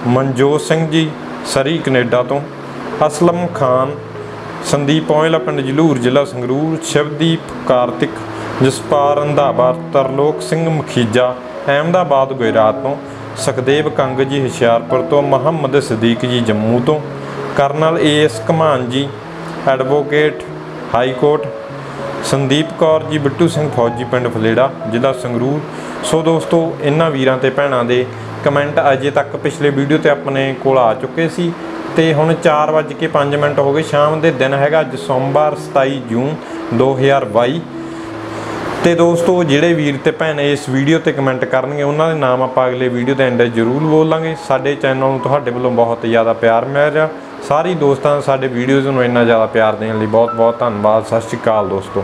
ਮਨਜੋਤ ਸਿੰਘ ਜੀ, ਸਰੀ ਕੈਨੇਡਾ ਤੋਂ, ਅਸਲਮ ਖਾਨ ਸੰਦੀਪ ਔਇਲਾ ਪਿੰਡ ਜਲੂਰ, ਜ਼ਿਲ੍ਹਾ ਸੰਗਰੂਰ, ਸ਼ਿਵਦੀਪ ਕਾਰਤਿਕ, ਜਸਪਾਲ ਰੰਧਾਵਾ, ਤਰਲੋਕ ਸਿੰਘ ਮਖੀਜਾ, ਅਹਿਮਦਾਬਾਦ ਗੁਜਰਾਤ ਤੋਂ, ਸੁਖਦੇਵ ਕੰਗ ਜੀ ਹੁਸ਼ਿਆਰਪੁਰ ਤੋਂ, ਮੁਹੰਮਦ ਸਦੀਕ ਜੀ ਜੰਮੂ ਤੋਂ, colonel AS Kaman ji, advocate high court, Sandeep Kaur ji, Bittu Singh ਫੌਜੀ, ਪਿੰਡ ਫਲੇੜਾ, ਜ਼ਿਲ੍ਹਾ ਸੰਗਰੂਰ। ਸੋ ਦੋਸਤੋ ਇਹਨਾਂ ਵੀਰਾਂ ਤੇ ਭੈਣਾਂ ਦੇ ਕਮੈਂਟ ਅਜੇ ਤੱਕ ਪਿਛਲੇ ਵੀਡੀਓ ਤੇ ਆਪਣੇ ਕੋਲ ਆ ਚੁੱਕੇ ਸੀ। ਤੇ ਹੁਣ 4:05 ਮਿੰਟ ਹੋ ਗਏ। ਸ਼ਾਮ ਦੇ ਦਿਨ ਹੈਗਾ ਅੱਜ ਸੋਮਵਾਰ 27 ਜੂਨ 2022 ਤੇ ਦੋਸਤੋ, ਜਿਹੜੇ ਵੀਰ ਤੇ ਭੈਣ ਇਸ ਵੀਡੀਓ ਤੇ ਕਮੈਂਟ ਕਰਨਗੇ, ਉਹਨਾਂ ਦੇ ਨਾਮ ਆਪਾਂ ਅਗਲੇ ਵੀਡੀਓ ਦੇ ਐਂਡ ਜ਼ਰੂਰ ਬੋਲਾਂਗੇ। ਸਾਡੇ ਚੈਨਲ ਨੂੰ ਤੁਹਾਡੇ ਵੱਲੋਂ ਬਹੁਤ ਜ਼ਿਆਦਾ ਪਿਆਰ ਮਿਲ ਰਿਹਾ। ਸਾਰੀ ਦੋਸਤਾਂ, ਸਾਡੇ ਵੀਡੀਓਜ਼ ਨੂੰ ਇੰਨਾ ਜ਼ਿਆਦਾ ਪਿਆਰ ਦੇਣ ਲਈ ਬਹੁਤ ਬਹੁਤ ਧੰਨਵਾਦ। ਸਤਿ ਸ਼੍ਰੀ ਅਕਾਲ ਦੋਸਤੋ।